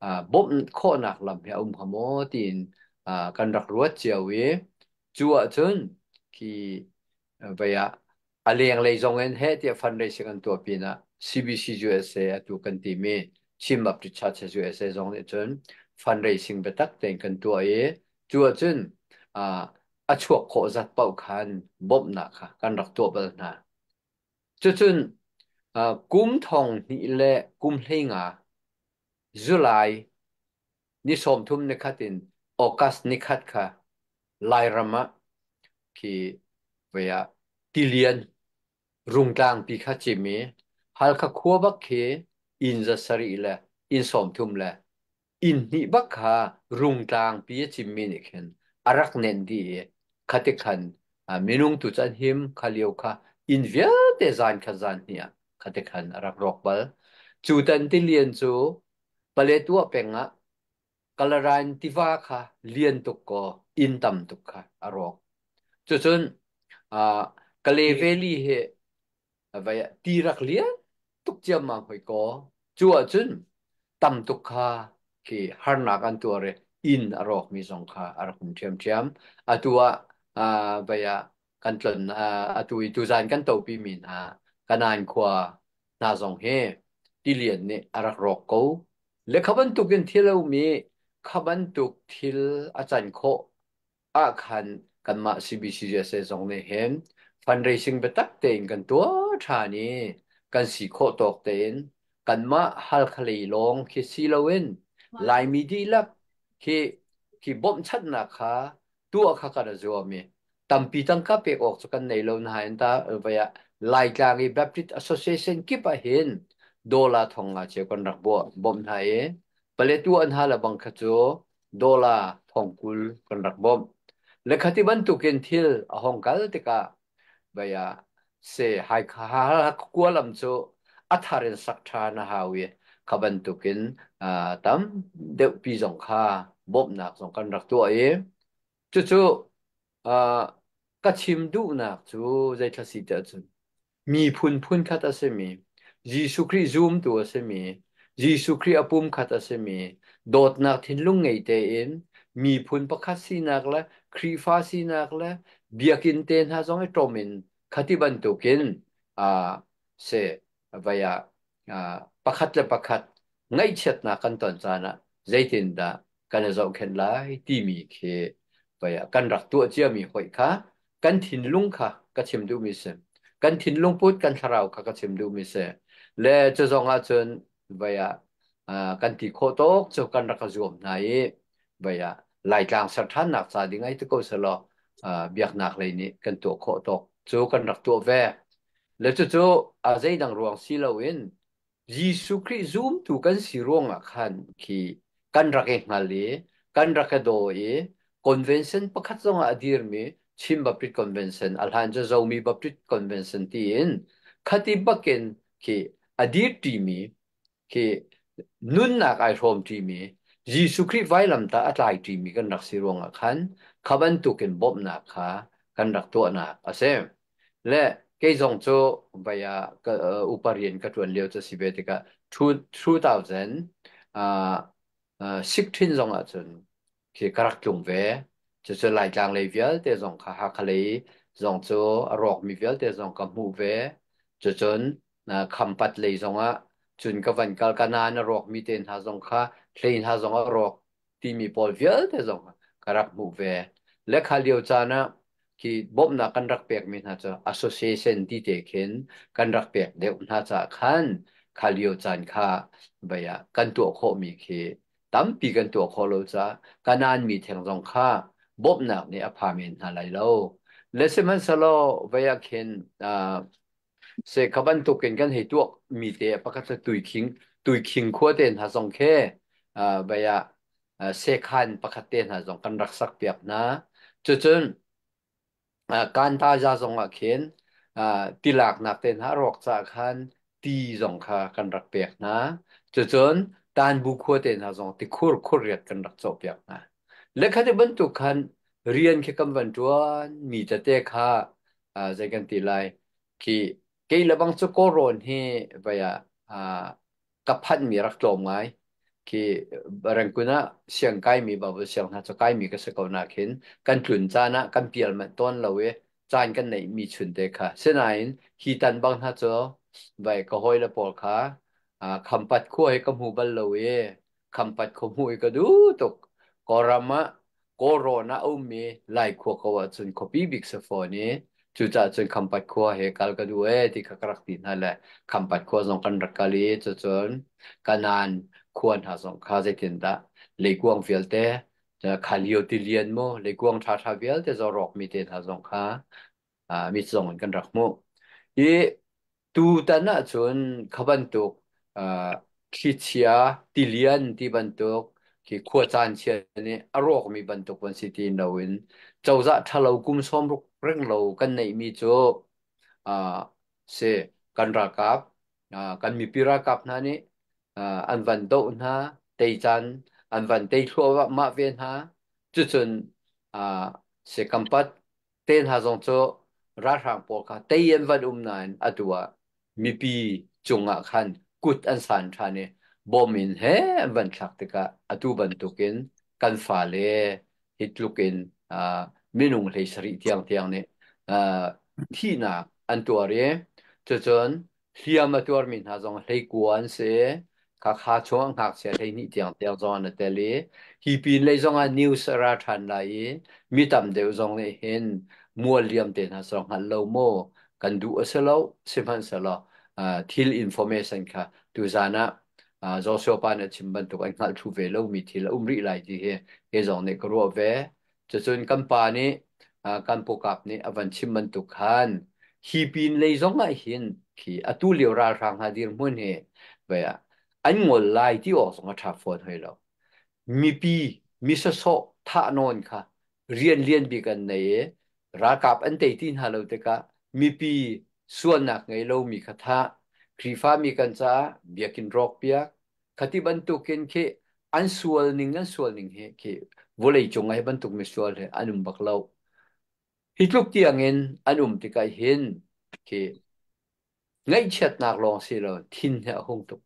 อ่าบุบโคหนักลำเหียอุ้มขโมตินอ่ากันรักรวดเจียวเวจัวจนคีไปอะอะไรอย่างไรจงเงินเฮติฟันเรศกันตัวปีนะ CBC USA atu kan ti mi chim up to chat USA zong etun fundraising betak ten kan tu ai chu achun a a chuak kho zat pau khan bob na kha kan rak tu bal na chu chun a kum thong ni le kum hlinga july ni som thum ne khatin august ni khat kha lai rama ki veya tilian rung tang pi kha chi mi ฮัลคขัวบักเคอินจะสรีละอินสมทุมละอินนิบักฮารุงตางปีจิมมินิเหนอารักเนนดีคัติคันมินุงตุจันหิมคาเลียวคาอินเวียเตจานคาจานเนียคัติคันอารักรอกบลจูดันที่เลียนจูปเลตัวเป็งอะกลรันติวาคาเลียนตุกก็อินตัมตุกคาอารอกจุดจนอ่ากเลเวลีเหไว้ตีรักเลียนตุกเจียมังหปยก็จัวจุนตั้มตุกคาคือฮารนักันตัวเรอินอรอกมีสองคาอรคุมเทียมเทียมอตัวอ่าเบียกันจนอ่าอตุยตุจันกันตตวปีมินอ่ากันนานขวานาสองเฮที่เลียนเนี่ยอรกรอกกูและขบันตุกันที่เรามีขบันตุกทิลอาจารย์โคอาคันกันมาซีบีซีเจสองเนี่ยเห็นฟันเรซิ่งไปตักเตงกันตัวชานี่กันสีโคตกเต็นกันมาฮัลคลีลงคิสีลเวนลายมีดีลับคีคีบอมชัดนะคะตัว้ากระจวมีตั้มปีตั้งกับเปออกสกันในลนหายตาเอวยะลายกลางอีแบบติดแอสโซเชชันกิปะเห็นดอลลาร์ทองอาเชกันรักบัวบอมไายเปเลตัวอันฮาละบังคัจดอลลาร์ทองกุลกันรักบอมและขัติบันตุเินทิลห่องกัลติกาบยาเสหายขาลักกัวลำจูอัธารินสักทานาฮาวีขบันตุกินอ่าตั้มเดกปีสงขาบบนักสงกันรักตัวเอจู่ๆอ่ากระชิมดูนักจูใจทัศน์จูมีพุนพุนขัดเสมียิสุคริซูมตัวเสมียิสุคริอปุมขัดเสมี โดดนักทินลุงไงเตเอ็นมีพุนประคัดสีนักละ ครีฟ้าสีนักละเบียกินเตนฮะจงไอตรมินขดิบันตุกินอ่าเสวียอ่าประคัตเลประคัตง่ายเช็ดนักกันตอนจานะใจตินดะการจะเอาแขนไล่ที่มีเคเวียการรักตัวเจียมีหอยค่ะการถิ่นลุงค่ะก็เชิมดูมิเสการถิ่นลุงพูดการทาราค่ะก็เชิมดูมิเสและจะส่งอาจนเวย่าการที่โคตกจะการรักจุ่มไหนเวียหลายกลางสถานหนักสาดีไงที่ก็สลอเบียกหนักเลยนี่การตัวโคตกจูกันรักตัวเวแล้วจูอาจจะดังรวงสีลาวินยิสุคริซูมถูกันสิรวงอ่ะขันคีการรักเองมาเลยการรักเด้วยคอนเวนชั่นประคัตจงอดีร์มีชิมบัพติคอนเวนชั่นอัลฮันจะจะมีบัพติคอนเวนชั่นทีนคัติบักเองคืออดีร์ทีมีคือนุ่นนักไอโฟมทีมียิสุคริไวลัมตาอัตไลทีมีกันรักสิรวงอ่ะขันขบันตุกันบ๊อบนักฮะกันรักตัวนักอาเซมและกิจงโจบายาก็อุปเรียนกระทวนเลี้ยวจะสิบเอ็ดกะทูทูทาวเซนอ่าอ่าสิบทิ้งจงอาจนคือกระกจงเวจะจะหลายจางเลยเวียลแต่จงคาฮักเลยจงโจรอกมีเวียลแต่จงกับมูเวจะจนนะคำปัดเลยจงอ่ะจนกับวันกลกันนานรอกมีเตนหาจงคาเคลนหาจงอ่ะรอกที่มีปอลเวียลแต่จงกรักหูเวและคาเลียวจานะ ki bob na kan rak pek min ha cha association ti te khen kan rak pek de un ha cha khan khalio chan kha baya kan tu kho mi khe tam pi kan tu kho lo cha kanan mi theng jong kha bob na ni apha min ha lai lo le se man sa lo baya khen a se khaban tu ken kan he tu mi te pakat tu king tu king kho ten ha jong khe a baya se khan pakat ten ha jong kan rak sak pek na chu chun การตาจาสงอาเข็นตีหลักนักเต้นหารอกจากันตีสงขากันรักเปียกนะจจนตานบุคัวเต้นฮาสงติคูรคูรเรียดกันรักจบเปียกนะและขณนบรรจุคันเรียนแค่กำวันจวนมีจะเตะอ่าใจกันตีไรคีเกียวะังสกโรนให้ไปอ่ากับพันมีรักจบไงคือบรางคนนะเสียงไก่มีบางเสียงนะจะไก่มีก็สกาวนัาเห็นกันจุนจานะกันเปลี่ยนมาต้นเราเวจานกันไหนมีชุนเด็กค่ะเส้นไหนฮีตันบางท่าจะไปก็ห้อยละปอค่ะอ่าคำปัดขั้วให้กับหูบอลเราเวคำปัดขมุ่ยก็ดูตกกอรามะโครนาอุ้มมีไล่ขั้วกวาดจนคบีบิกเซฟอนี้จู่จ้าจนคำปัดขั้วให้กัลก็ดูเอที่กรกรักตินนั่นแหละคำปัดขั้วส่งกันรักกะลีจนจนกันนานควรหาสงคาเจกินตาเลยกวงเฟียลเตจะขาลิโอติเลียนโมเลยกวงชาชาเวลเตจะรอกมีเตหาสงคาอ่ามีส่งกันรักโมยีตูตันนะชนขบันตุกอ่าขีดเชียติเลียนที่บันตุกคือขว้จานเชียนี่อรอกมีบันตุกวันสิตีนเราเองเจ้าจะถ้าเรากุมซ้อมรุกเร่งเรากันในมีโจอ่าเสกันรักับอ่ากันมีปิรากับนั่นนี่ an van do na te chan an van te thua wa ma ve na chu chun a se kampat ten ha zong cho ra rang po ka te yen van um nan atua mi pi chunga khan kut an san tha ne bom in he van thak te ka atu ban tukin kan fa le hit lukin a minung le sari tiang tiang ne a thi na an tuare chu chun hiam atuar min ha zong le kuan se คาคชวงหักเสียได้นี่เตียงเตียงจอนเตลีฮีปีนเลยจงอันนิวส์ระทันไหลมีตำเดียวจงเลยห็นมัวเลียมเตนหาสองหันโลโมกันดูอสลาวสิมันสลาอ่าทิลอินโฟเมชันค่ะดูจานะจอ่าจอปานชิมบันตุกันหัลทูเวลมีทิลอุมริไลที่เฮเอจงเนกรัวเวจะจนกัมปานี้อารันปกับนี้อวันชิมบันตุกันฮีปีนเลยจงอันเห็นขี้อตุเลียวราทังหาดิรมุนเฮเวอ่ะอันงดลายที่ออกสงทาฟอนให้เรามีปีมีสะสะท่านอนค่ะ เรียนเรียนบีกันในรากับอันเตตินฮาเราแตกะมีปี ส่วนหนักไงเรามีคาถาครีฟ้ามีกันจ้าเบียกินรอกเปียกคติบันตุกินเคอันส่วนหนึ่งอันส่วนหนึ่งเฮเควเลยจงไงบันตุกมีส่วนเยอันนุมบักเราฮิตลุกเตียงเงินอันนุมติกาเห็นเคไงเช็ดนักลองสิเราทิ้นเอหงตุก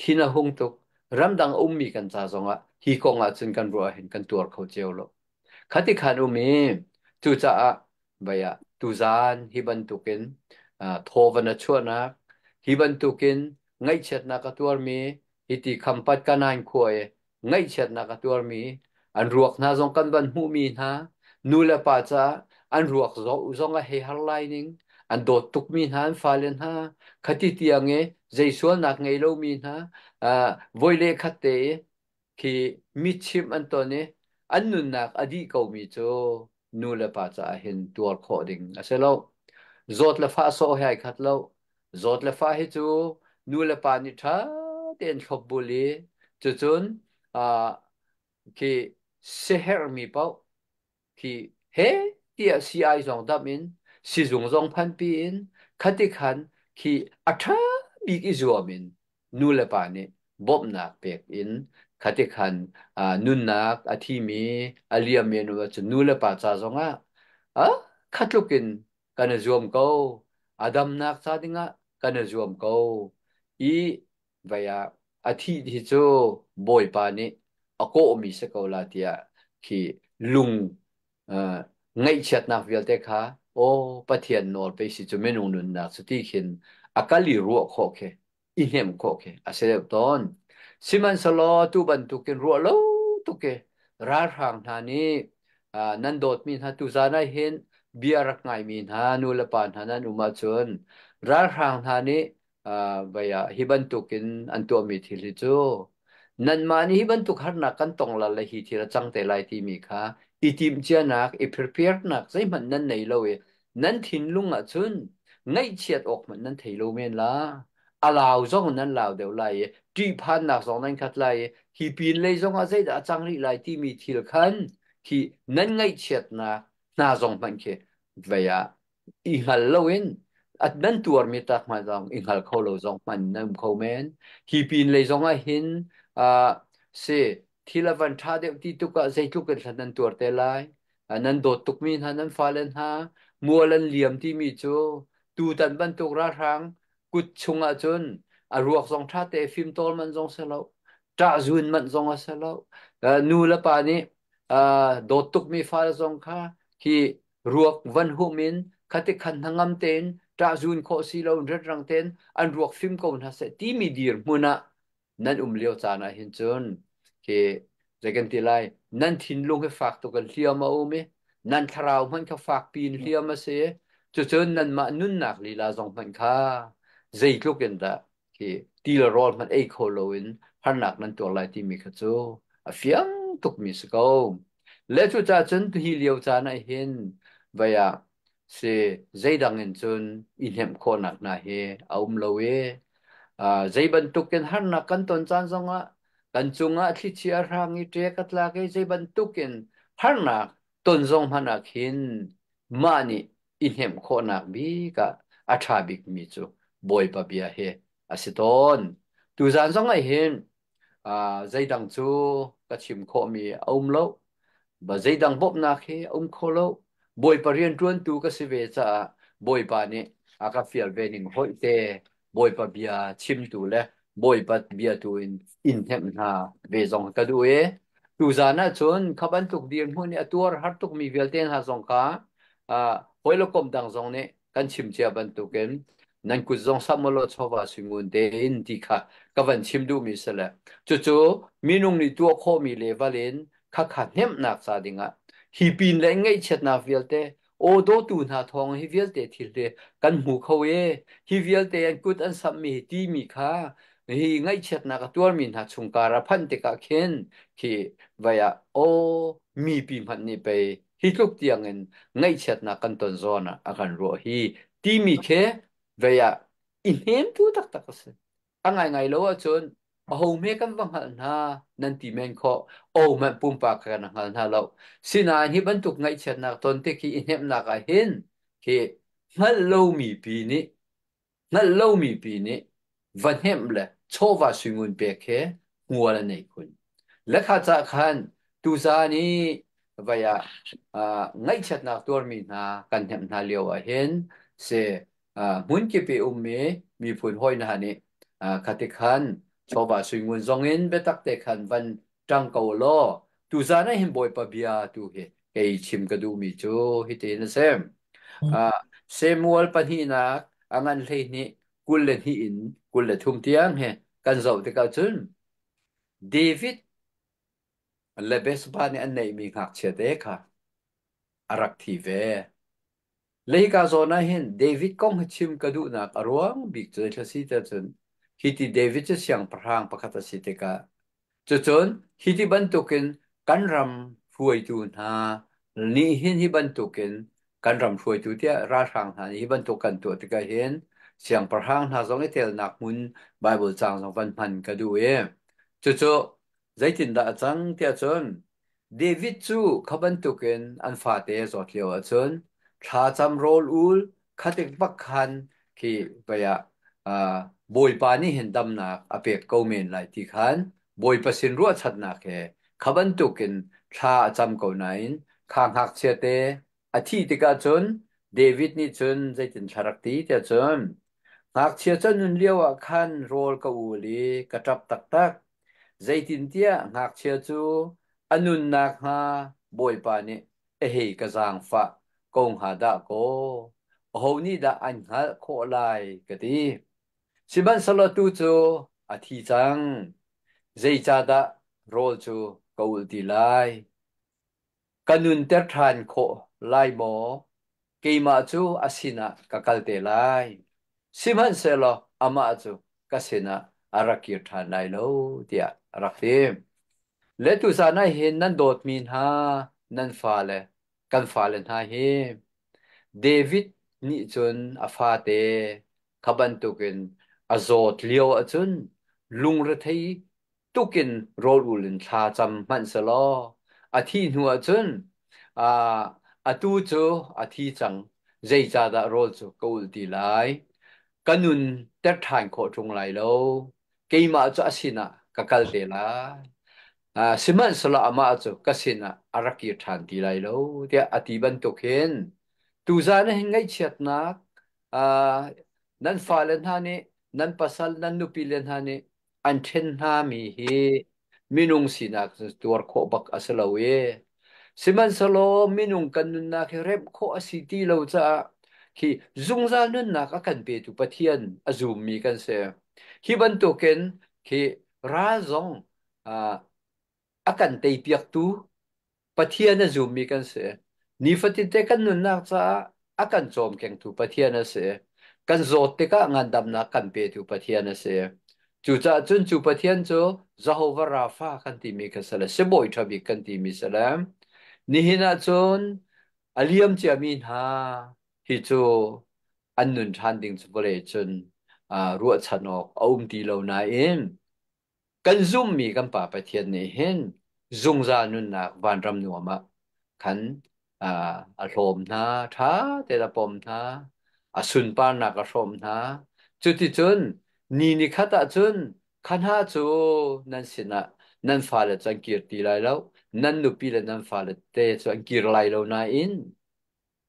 ท่นาหงตุกรำดังอุ้มมีกันซาสงะฮีกงอาจินกันรัวเห็นกันตัวเขาเจียวโลคี่ขันอุ้มมีจูจะอ่บอยะตูจานฮิบันตุกินอ่าวันชั่วนักฮิบันตุกินไงเช็ดนักตัวมีอิติคำปัดกันน่นควยไงเช็ดนักตัวมีอันรวกนาสงกันบันหูมีนะนูเลปาจ้าอันรวกซอซงะเฮฮรลไลนิงอันโดตุกมีนันฟาเลนฮะคติเตียงเง dây số nạc ngày lâu mi ha à vui lệ khát tế khi mi chim an to nè an nun nạc adi à cầu mi cho nu là bà cha hiện tuột khó đình à sẽ lâu zot là pha so hay khát lâu zot là pha hết cho nu là bà ni tha tên khóc bù lì cho chun à khi seher mi bao khi he tia si ai dòng đáp in si dùng dòng phan pi khát đi khăn khi atha à pik i zuamin nu le pa ni bob na pek in khate khan nun nak athi mi alia me nu chu nu le pa cha zonga a khatlukin kana zuam ko adam nak cha dinga kana zuam ko i vaya athi hi chu boy pa ni ako mi se ko la tia ki lung ngai chat na vial te kha o pathian nol pe si chu menung nun na chu ti khin อากาศรู้โคเคอินเหมโคเคอาเสดตอนซิมันสโลตุบันตุกินรัวโลตุเกรารหางทานีนันโดดมีนาตุซานาเห็นเบียรักไงมีนานูลปานานันอุมาชนรารหางทานีอ่าเบียฮิบันตุกินอันตัวมีทิลิจนันมานี่ฮิบันตุกันนักกันตรงละเลยฮิทีระจังแต่ไรที่มีค่ะอีทีมเจ้านักอีพียรเพียรนักใช่มันนันในเลาเนั้นทินลุงอ่ะชนไงเชียดออกมันนั่นเทโลเมนละอาลาวซองนั่นลาวเดียวไหลจีพันนักสองนั่นขัดไหลฮีปีนเลยซองอาเซดอาจังรีไลที่มีทิลคันที่นั่นไงเชียดนะนาซองมันเคเวียอิงฮัลโลวินอันนั้นตัวมีตักมาจองอิงฮัลเขาเราซองมันนั่นเขาเมนฮีปีนเลยซองอาหินอ่าเซทีละวันชาเดียวที่ตุกอาเซจุกันนั่นตัวเตลัยอันนั้นโดดตุกมีนั่นฟาเลนฮามัวลันเลียมที่มีโจ tu tận ban tục ra sáng, cút chung a chun a ruak zong tha te phim tol man zong se lo ta zun man zong a se lo nu la pa ni do tuk mi fa zong kha ki ruak van hu min khate khan âm tên ta zun kho si lâu rất rang tên an ruak phim ko na se ti mi dir muna nan um leo cha na hin chun ki zekan lại, lai nan lùng lung he fak to kan hliam a u um mi e, nan tharau um man ka fak pin hliam mà se e, cho chân nan ma nun nak li la zong man kha dây klok en da ki ti la rol mà ei kho lo in har nak nan to lai ti mi kha chu a à, fiang tuk mi se ko le chu cha chân tu hi liu cha na hin vaya se à, dây dang en chun in hem kho nak na he ôm à, um lâu we à dây ban tuk ken har nak kan ton chan zong á kan chung a thi chi a rang i tre kat la ke zai ban tuk ken har nak ton zong hanak hin mani in hem kho na bi ka a tha bik mi chu boy pa bia he asiton tu zan song ai hin à dây đằng chu ka chim kho mi om lo ba dây đằng bop na khi om kho lo boy pa rian truan tu ka si ve cha boy pa ni a ka fiel ve ning hoi te boy pa bia chim tu le boy pa bia tu in in hem na ve zong ka du e tu zan na chun khaban tuk dien hu ni atur har tuk mi vel ten ha zong ka à hoi lo kom dang zong ne kan chim chia ban tu ken nan ku zong sam lo cho wa sing un de in ti kha ka van chim du mi se la chu chu mi nung ni tu kho mi le va len kha kha nem nak sa dinga hi pin le ngai chet na vial te o do tu na thong hi vial te thil te kan mu kho ye hi vial te an kut an sam mi ti mi kha hi ngai chet na ka tuar mi na chung ka ra phan te ka khen ki vaya o mi pi man ni pe ฮิตลุกเตียังเงินไงเช็ดนักกันต้นโซนะอาการรัวฮีทีมีแค่เวียอินเฮมตัวตักตักสิองไรไงแล้วอ่ะจนเอาเมฆกันวังหันหานันติเมงคอโอ้แม่ปุ่มปากกันหันหาเราสินานี่บรรทุกไงเช่นนักตอนเที่ยอินเฮมนักเห็นคือเ่าเล่ามีปีนี้เงาเล่ามีปีนี้วันเห็นเลยชอบว่าสิ่งอื่นเปียกแค่หัวละในคุณและข้าจะขันตูซานี้วายาง่ายชัดนักตัวมีนากันเห็นนาเลียวเห็นเสมุนกิปิอุเมมีผลห้อยนานี่ิคัดขันชาวบ้านสุนวนทงเห็นไปตักเตะขันวันจังเกาโลตูซานะเห็นบ่อยปะเบียตูเหไอชิมกระดูมีโจฮิตเอนเซมเซมวลปัญหานักอังันเลนี่กุลเลนหินกุลเลทุ่มเทียงเหกันเสาะเดเกิดอาจนเดวิดเลเบสบานี่อันไหนมีหักเชเตค่ะอารักทีเวเลยกาโซน่าเห็นเดวิดก้องชิมกระดูกนักอรวงบิ๊กจะเชสิตาจนฮิติเดวิดจะเสียงพรางประคตสิเิกะจจนฮิติบันตุกินกันรำฟวยจูนานี่เห็นฮิบันตุกินกันรำฟวยจูเทียราชังหานี่ฮิบันตุกันตัวติกะเห็นเสียงพรางนาซองเอเทลนักมุนไบเบิลจางสองพันพันกระดูเอจจ zaitin da chang tia chon david chu khaban tuken an fa te zo thleo a chon tha cham rol ul khatek bak khan ki baya a boy pani hen dam na apek ko men lai ti khan boy pasin ru chat na ke khaban tuken tha cham ko nain khang hak che te a thi te ka chon david ni chon zaitin tharak ti tia chon ngak che chon nun leo a khan rol ka u li ka tap tak tak zaitin tia ngạc chia chu anun nak ha boi pa ni e hei ka zang fa kong ha da ko ho ni da an ha kho lai ka ti siban salo tu chu a thi chang zai cha da rol chu kaul ti lai kanun ter than kho lai mo keima chu asina kakal te lai siman selo ama chu kasena arakir than lai lo tia รักเสมเลตุสานาเห็นนั่นโดดมีนฮานั่นฟาเลกันฟาเลนฮาเฮเดวิดนี่จุนอฟาเตขบันตุกินอาโจดเลียวจุนลุงฤทัยตุกินรอลุลินชาจำมันสลออาทีนัวจุนอ่าอาตูจูอาทีจัง เจจาดารอจูกูตีไลกันนุนเตทานโคตรงไลโลเกมาจ้าสินา kakal te la siman sala ama achu kasina araki than ti lai lo tia atiban to khen tu zan he ngai chat na a nan falen ha ni nan pasal nan nupi len ha ni an then ha mi hi minung sinak tuar kho bak asala we siman salo minung kanun na khe rep kho asiti lo cha khi dung ra nun na ka kan pe tu pathian azum mi kan se hi ban to ken khi razong à ah, akan te biệt tu bát pathian a zoom mi kan sẽ, ni fati te kan nun nak à akan chom keng tu pathian a sẽ, kan zot te ka ngàn đâm na kan pe tu pathian a sẽ, chu cha chun bát pathian cho jehovah Rapha kan ti mi ka sala se boi thabi kan ti mi sala ni hina chon aliam chi amin ha hi chu an nun than ding chu bole chun a ah, ruwa chanok aum ti lo na em กันซุมมีกันป่าไปเทียนนี่เห็นซุงซานุนนะวันรำหนัวมะขันอาอารมณ์นะท้าเตะปมนะอสุนปานักอารมณ์นะจุดที่จนนี่นี่ขัดจนขันห้าจูนั่นสินะ นั่นฟ้าเลจังกีรติไรแล้วนั่นนุปีเละนั่นฟ้าเลเตะจังกีรไรแล้วนาอิน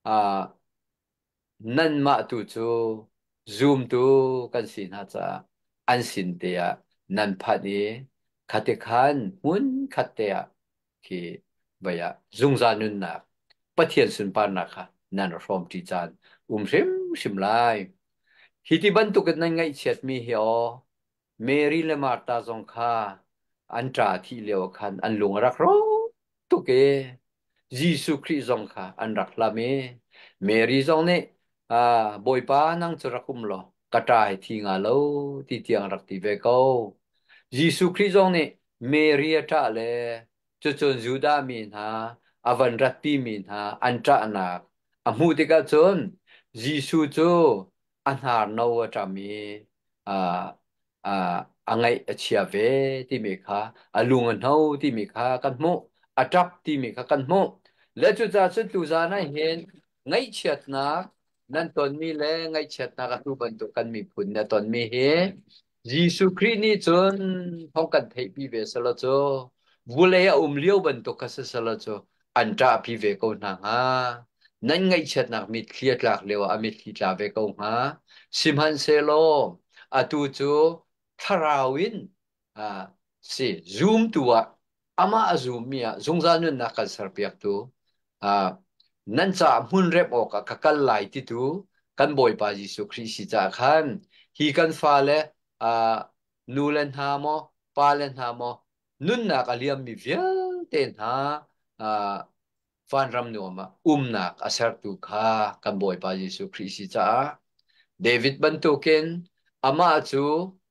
อ่านั่นมาตูจู zoom t ูกันสิน ha cha an sin te ya นันพัดเอคดเตคันมุนคัดเตะคีบยะซุงจานุนนักปะเทียนสุนปานักะนันรอมจีจานอุ้มซิมซิมไลฮิติบันตุกันนั่งไงเชียดมีเหียวเมรีเลมาตาจงค่าอันตราที่เลวคันอันลงรักร้ตุกเอยีสุคริจงคาอันรักลาเมเมรีจงเนอ่าบอยป้านั่งจะรักุมหรอกระจายที่งาโลที่เตียงรักที่เว้า Yesu Kristo ni Maria ta le chu chu Juda min ha avan rapi min ha anta na amu te ka chon Yesu chu anar no wa ta mi a a angai achia ve ti me kha alung no ti me kha kan mo atap ti me kha kan mo le chu cha chu tu za na hen ngai chet na nan ton mi le ngai chet na ka tu ban tu kan mi phun na ton mi he ยิสุครีนี่จนพงกันไทยพิเวสละจวุเลยอุมเลียวบันตุกัสสละจอันตราพิเวกอนางะนั่นไงชัดนักมิตรเคลียดหลักเลวอามิตรกิจาเวกงหาสิมันเซโลอะตุจูทราวินอ่าสิซูมตัวอามาซูมียะจงจานุนักสับเรียกตัวอ่านั่นจะมุนเรบออกกับกัลไลายทีตัวกันบอยปาจิสุครีสิจักขันฮีกันฟาเล a nulen ha mo palen ha mo nun na ka liam mi vya ten ha a fan ram nu ma um na ka ser tu kha kan boy pa jesu christi cha david ban tu ken ama chu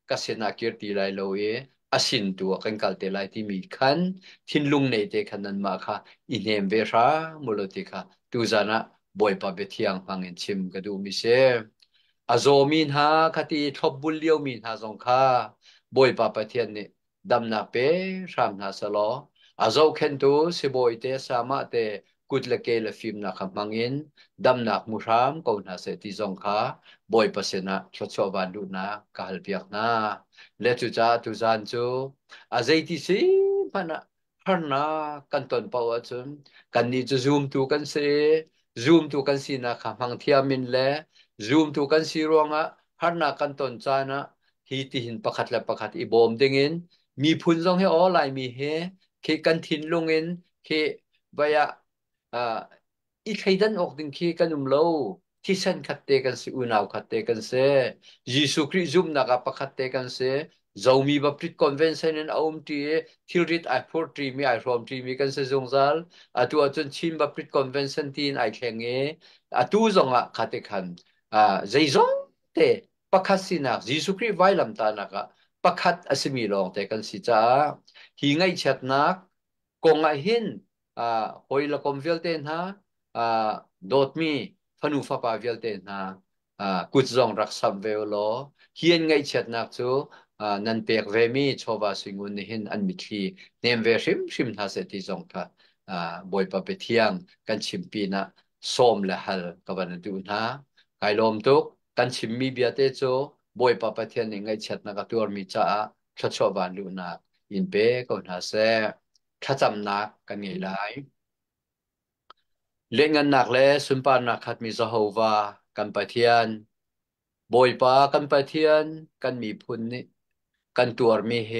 ka sena kirti lai lo ye asin tu kan kal te lai ti mi khan thin lung nei te khan nan ma kha i nem ve ra mulo ti kha tu jana boy pa be thiang hangin chim ka du mi se อโจมีนฮาคติทบบุญเลียวมีนฮาสงคาบอยปาปเทียนนี่ดำนาเปชามนาสลออาโจเข็นตัูสบอยเตสามะเตกุดเลเกลฟิมนาคมังอินดำนักมุรามกนาเสติสงคาบอยปะเสนาชดชอบานดูนากาลเปียกนาเลตุจาตุจานจูอาเจติสิพนะฮันนากันตนปาวจุนกันนี้จะ zoom ตัวกันเส o o m ตัวกันสีนะคมังเทียมินแล zoom ทุกันสีรวงะฮันนากกันตนจานะฮีติหินประคัดและประคัดอีบอมดิ่งินมีพุนซองให้ออลายมีเฮคกันทินลงเงินคไปะอ่าอีใครดันออกดึงคกันอุมเลวที่ฉันคัดเตกันสิอุณาวคัดเตกันเสยยิสุคริซุมนักประคัดเตกันเสย o มีบัพติคอนเวนเซนันอาอมทีทิลริดไอพอร์ทีมีไอพรอมทีมีกันเสงซัลอาตัวจนชิมบัพติคอนเวนเซนทีนไอแข่งเออาตัวจงอะคัดเตกันอาจีซงเตะปะคัสินะจีสุครีไวลัมตานักปะคัดอสมีลองเตะกันสิจ้าหิงไงเช็ดนักกงไอหินอ่าหอยละกมเวลเตนฮะอ่าดอดมีพนุฟ้าปาเวลเตนฮะอ่ากุดจงรักสามเวลโลหิงไงเช็ดนักจูอ่านันเปรียบเวมีชาวบ้านสิงห์นี่หินอันมิตรีเนมเวชิมชิมท่าเสตษจงค่ะอ่าบ่อยปะเปียงกันชิมปีน่ะส้มและฮัลกับวันดูนะไกลมตุกตันชิมมีเบียเตโจบอยปะปะเทียนเงไงเช็ดนักตัวมีจ้าชดชอบานลูนักอินเปก็หาเซ่ถ้าจำนักกันไง่ลายเล่นงานหนักเลยสุนปานักขัดมีซหฮวากันปะเทียนบอยปะกันปะเทียน กันมีพุนนี่กันตัวมีเฮ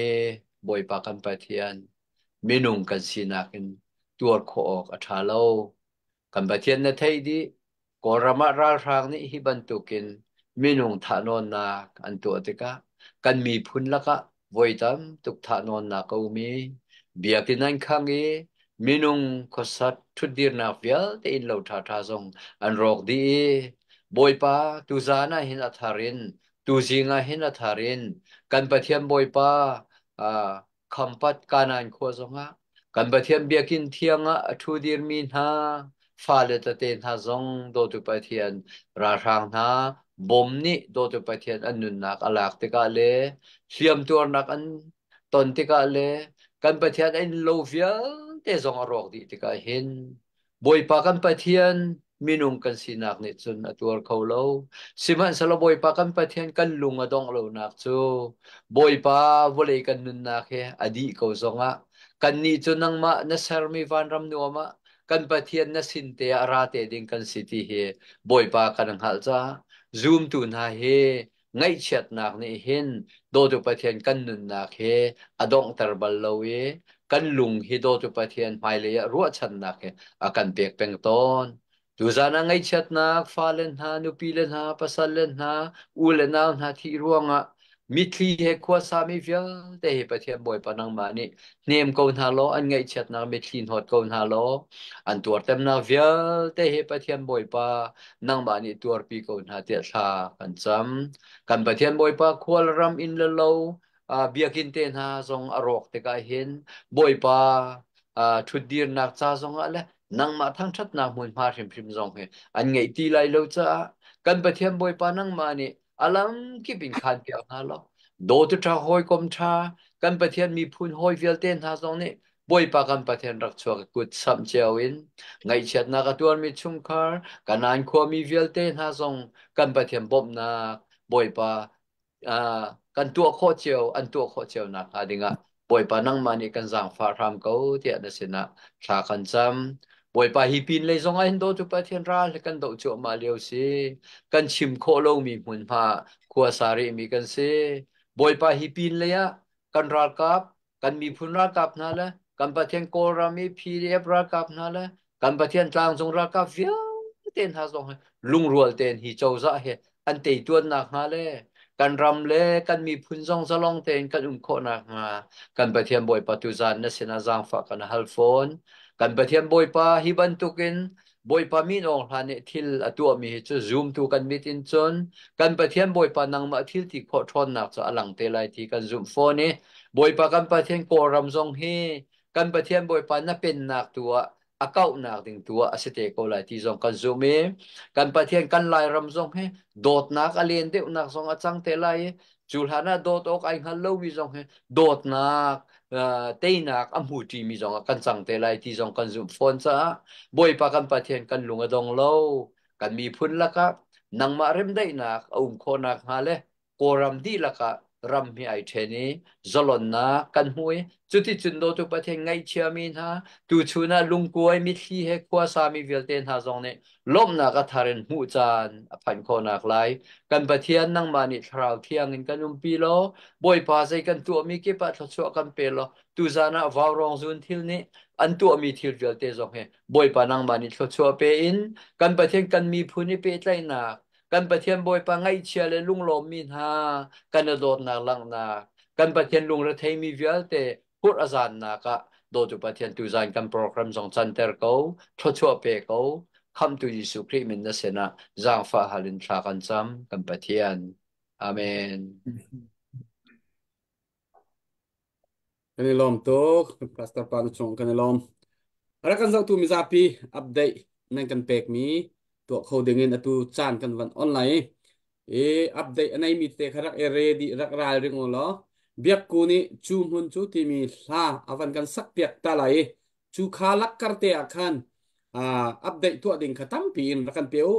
บอยปะกันปะเทียนมีนุ่งกันสีนักกันตัวขอออกอัฐาเลวกันปะเทียนนไทยดีกอรมารารางนี้ฮิบันตุกินมินุงทานอนนาอันตัวติกะกันมีพุนละกะวยตามตุกทานอนนากามีเบียกินนัน้ังเอมินุงขสัตทุดดีรนาเฟียลเตอินเลาทาทาซงอันรอกดีบอยปาตุซานาหินอัธารินตุซิงาหินอัธารินกันปะเทียมบอยปาอ่าคำปัดการานโคซงะกันปะเทียมเบียกินเทียงะทุดีรมีนาฟาเลตเตนหาจงโดตุไปเทียนราชางนาบมนี่โดตุไปเทียนอันนุนนักอลากติกาเลเสียมตัวนักอันตนติกาเลกันไปเทียนอันโลเวียเตซงอรอกดิติกาเห็นบอยปากันไปเทียนมินุงกันสินักนิดสุนตัวเขาเลาสิมันสละบอยปากันไปเทียนกันลุงอดองเลานักจูบอยปาวเลยกันนุนนักเฮอดีเขาซงอ่ะกันนี่จนนังมาเนสเซอร์มีฟันรำนัวมา kan pathian na sin te ara te ding kan city he boy pa kan hal cha zoom tu na he ngai chat nak ni hin do tu pathian kan nun nak he adong tar bal lo ye kan lung hi do tu pathian mai le ya ruwa chan nak he a kan pek peng ton tu zana ngai chat nak fa len ha nu pi len ha pasal len ha u len na ha thi ruanga mitli he kwa sami vial te he pathia boy panang mani nem kon halo an ngai chat na mitli hot kon halo an tuar tem na vial te he pathian boy pa nang mani tuar pi kon ha te tha kan cham kan pathian boy pa khwal ram in lo lo a biakin ten ha zong arok te ka hin boy pa a thudir nak cha zong ala nang ma thang that na mun ma hrim hrim zong he an ngai ti lai lo cha kan pathian boy pa nang mani อะลัมกิบินคันเปียวฮาลอโดตตะฮอยกอมตะกันปะเทียนมีพุนฮอยเฟียลเตนฮาซองเนบอยปากันปะเทียนรักชัวกุดซัมเจวินไงฉัดนากะตวมีชุมคาร์กะนานควมีเฟียลเตนฮาซองกันปะเทีบมนาบอยปาอ่ากันตัวคเจียวอันตัวคเจียวนาคาดิงะบยปานังมานี่กันางฟารามกเตียะนทาันซัมป่วยไปฮิปินเลยสงไอ้โดจุปะเทียนราเลกันโดจุมาเลียวสิกันชิมโคโลมีหุ่นพาขัวสารีมีกันสิบ่วยไปฮิปินเลยอะกันรากับกันมีพุนรากับนั่นแหละกันปะเทียนโกรามีพีเรียบรากับนั่นแหละกันปะเทียนจางสงรากับเฟียเต้นฮาสงลุงรัวเต้นฮิจาวซะเฮอันตีตัวหนักนั่นแหละกันรำเล่กันมีพุนซองสลองเต็นกันอุ้มโคนักมากันปะเทียนบ่อยปัตจุบันนเสนาจางฝากกันฮัลโฟนกันเปทียนบอยปาฮิบันตุกินบอยปามีนองฮานิทิลตัวมีจะ zoom ตัวกันมีตินจนกันเปทียนบอยปานังมาทิลที่ขอทอนหนักจะอลังเทไลที่กัน zoom ฟนี่บอยปากันเปทียนโกรำทรงฮีกันเปทียนบอยปานับเป็นหนักตัวอาเก้าหนักถึงตัวอสเตโกไลที่ทรงกัน zoom เองกันเปทียนกันไลรำทรงฮีโดดหนักอเลนเดียหนักทรงอัจฉริทไลจุลฮานาโดดออกไอ้ฮัลโลวิทรงฮีโดดหนักตนักอมูจีมีสองกันสังเทไลที่สองกันสุมฟอนซะบอยปากันปะเทียนกันลุงอดองเล่ากันมีพุ่นละกะนังมาเริ่มได้นักอุ้มคนนักฮาเลกรัมดีละกะรำมีไอเทนี่้จลนนะ กันหวย จุดที่จุดโตุประเทศไงเชียมินฮะดูชูนะลุงกวยมิที่ให้กวาสามีเวลเตนฮาซองเนี่ยลบนะกระทารินหูจานผ่านคนหลายกันประเทศนั่งมานีทคราวเทียงเงินกันยุ่งปีโลบ่อยภาษีกันตัวมีก็บปัดทศกันเปรโลตูจานาวาวรองจุนทิลนี่อันตัวมีทิลเวลเตนซองเนี่บ่อยปานังมานี่ทศเปอินกันประเทศกันมีพูนิเปรใจหนักกันประเทียนบยปังไงเชียเลยลุงลมมีนากันโดดนาลังนา กันประเทียนลุงระเทมีเวลเตพูดอาจารย์นากะโดจุประเทียนตุจานกันโปรแกรมสองจันเตอร์เขาทัชัวเปเขาคำตุยิสุคริมินเสนาจางฟ้าฮาลินทรากันซ้ำกันประเทียนอเมนกันลอมตกพาสตาปานชงกันลอมอะไรกันสักทุ่มิซาปีอัปเดตนั่งกันเปกมีตัวเขาเด้งเงินตัวจานกันวันออนไลน์เออัปเดตในมีเตครักเอเรดีรักรายเรื่องของเราเบียกกูนี่จูมหุนจูที่มีลาอวันกันสักเปียกตาไหลจูคาลักการเตะขันอ่าอัปเดตตัวดิ่งขตั้มปีนรักกันเปียว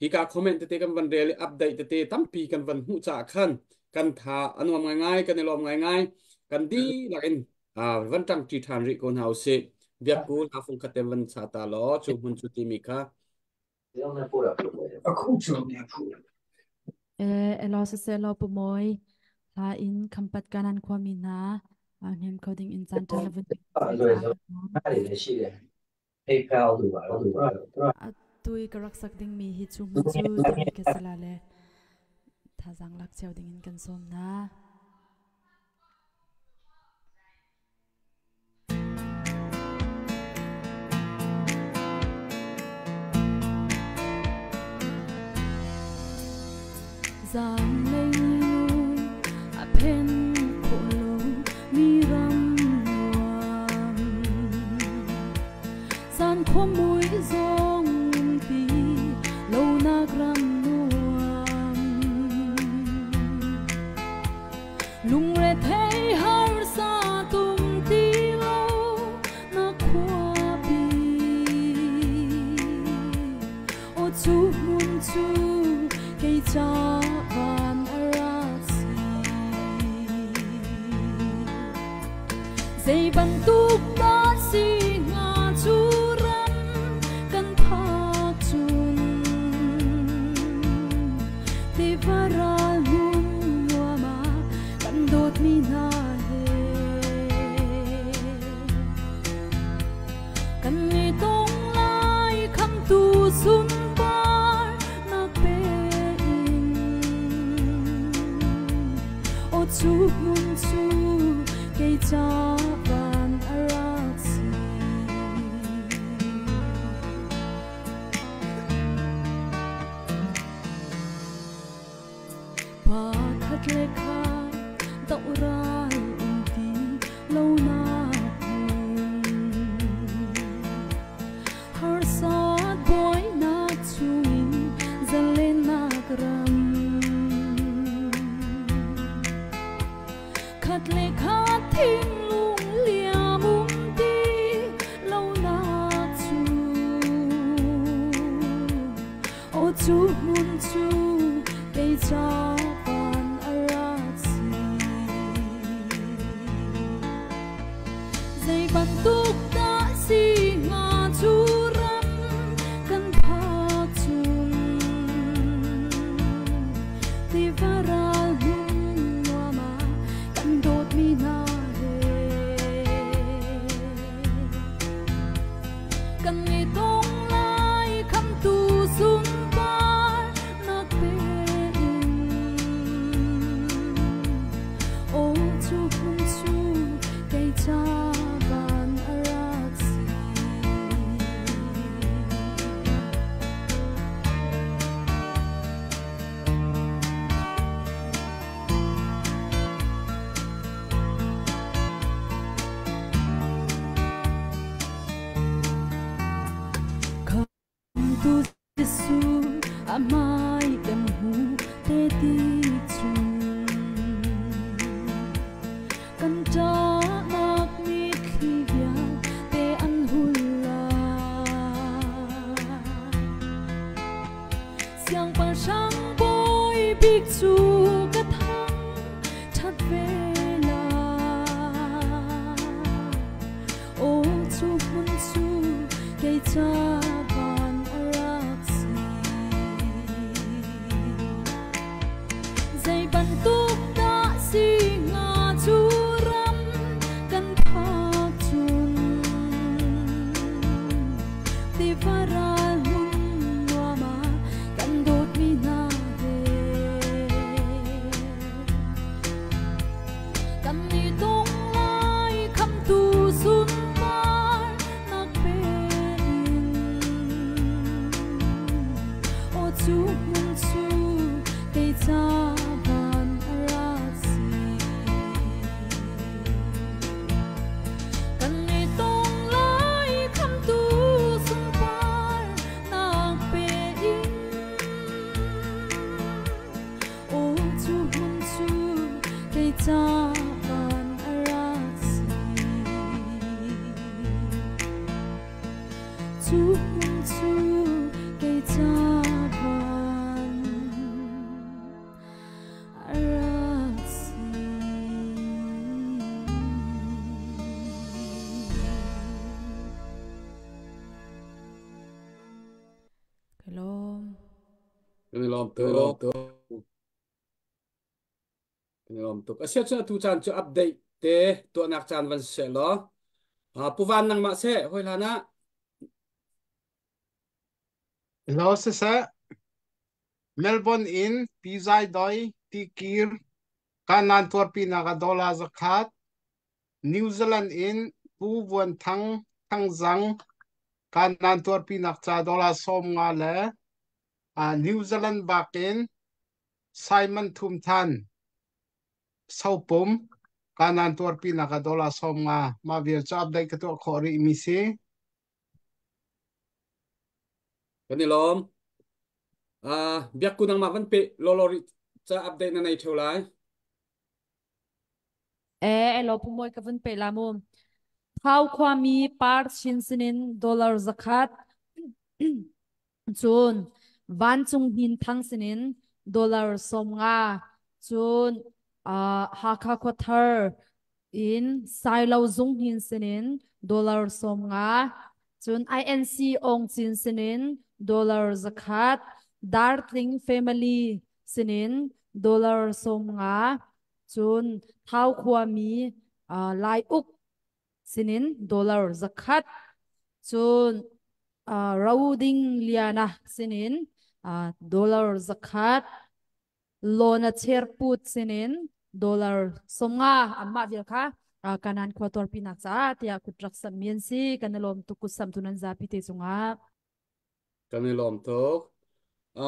อีกาคอมเมนต์เตะกันวันเรียลอัปเดตเตะตั้มปีกันวันหูจากขันกันทาอนุมง่ายๆกันในลมง่ายๆกันดีหลักเอ็นอ่าวันจังจีทานริโกนเฮาเซเบียกกูลาฟงคาเตวันซาตาลอจูมุนจูติมิกาအခုချုံနေဖို့အဲအလောဆဆလောပမွိုင်းလာအင်ကမ်ပတ်ကနန်ခွာမီနာအနမ်ကိုဒင်းအင်စန်တလဗန်အဲ့ဒီလည်းရှိတယ် PayPal တို့ပါတို့ပါအတူကရက်ဆက်ဒင်းမီဟီချုံမှုချူတကစလာလေသာဇန်လက်ချောဒင်းင်ကန်ဆုံနာ dòng tolom to lom to ka set tu chan chu update te to nak chan van se lo ha ờ, puwan nang ma se hoi lana lo se sa melbourne in Pizza doi tikir kanan tuar pi na ka dola zakat new zealand in pu vuan thang thang zang kanan tuar pi nak cha dola som nga le à New Zealand ba ken Simon Thum Than sau pom kanan tuar pi na ka dola som nga ma vir chap dai ka to khori mi se kani lom à biak ku nang ma kan pe lo lo cha update này nei lại? lai e e lo pu moi ka van pe la mum thau khwa mi par chin zakat (clears throat) chun van chung hin thang sinin dollar som nga chun a ha kha in sai lo zung hin sinin dollar som nga chun inc ong chin sinin dollar zakat darling family sinin dollar som nga chun thau khua mi a uh, lai uk sinin dollar zakat chun a uh, rauding liana sinin dollar zakat loan chair put sinin dollar songa amma vilkha kanan kwator pina cha tia kutrak sam mien si kanalom tu ku sam tunan za pite chunga kanalom to a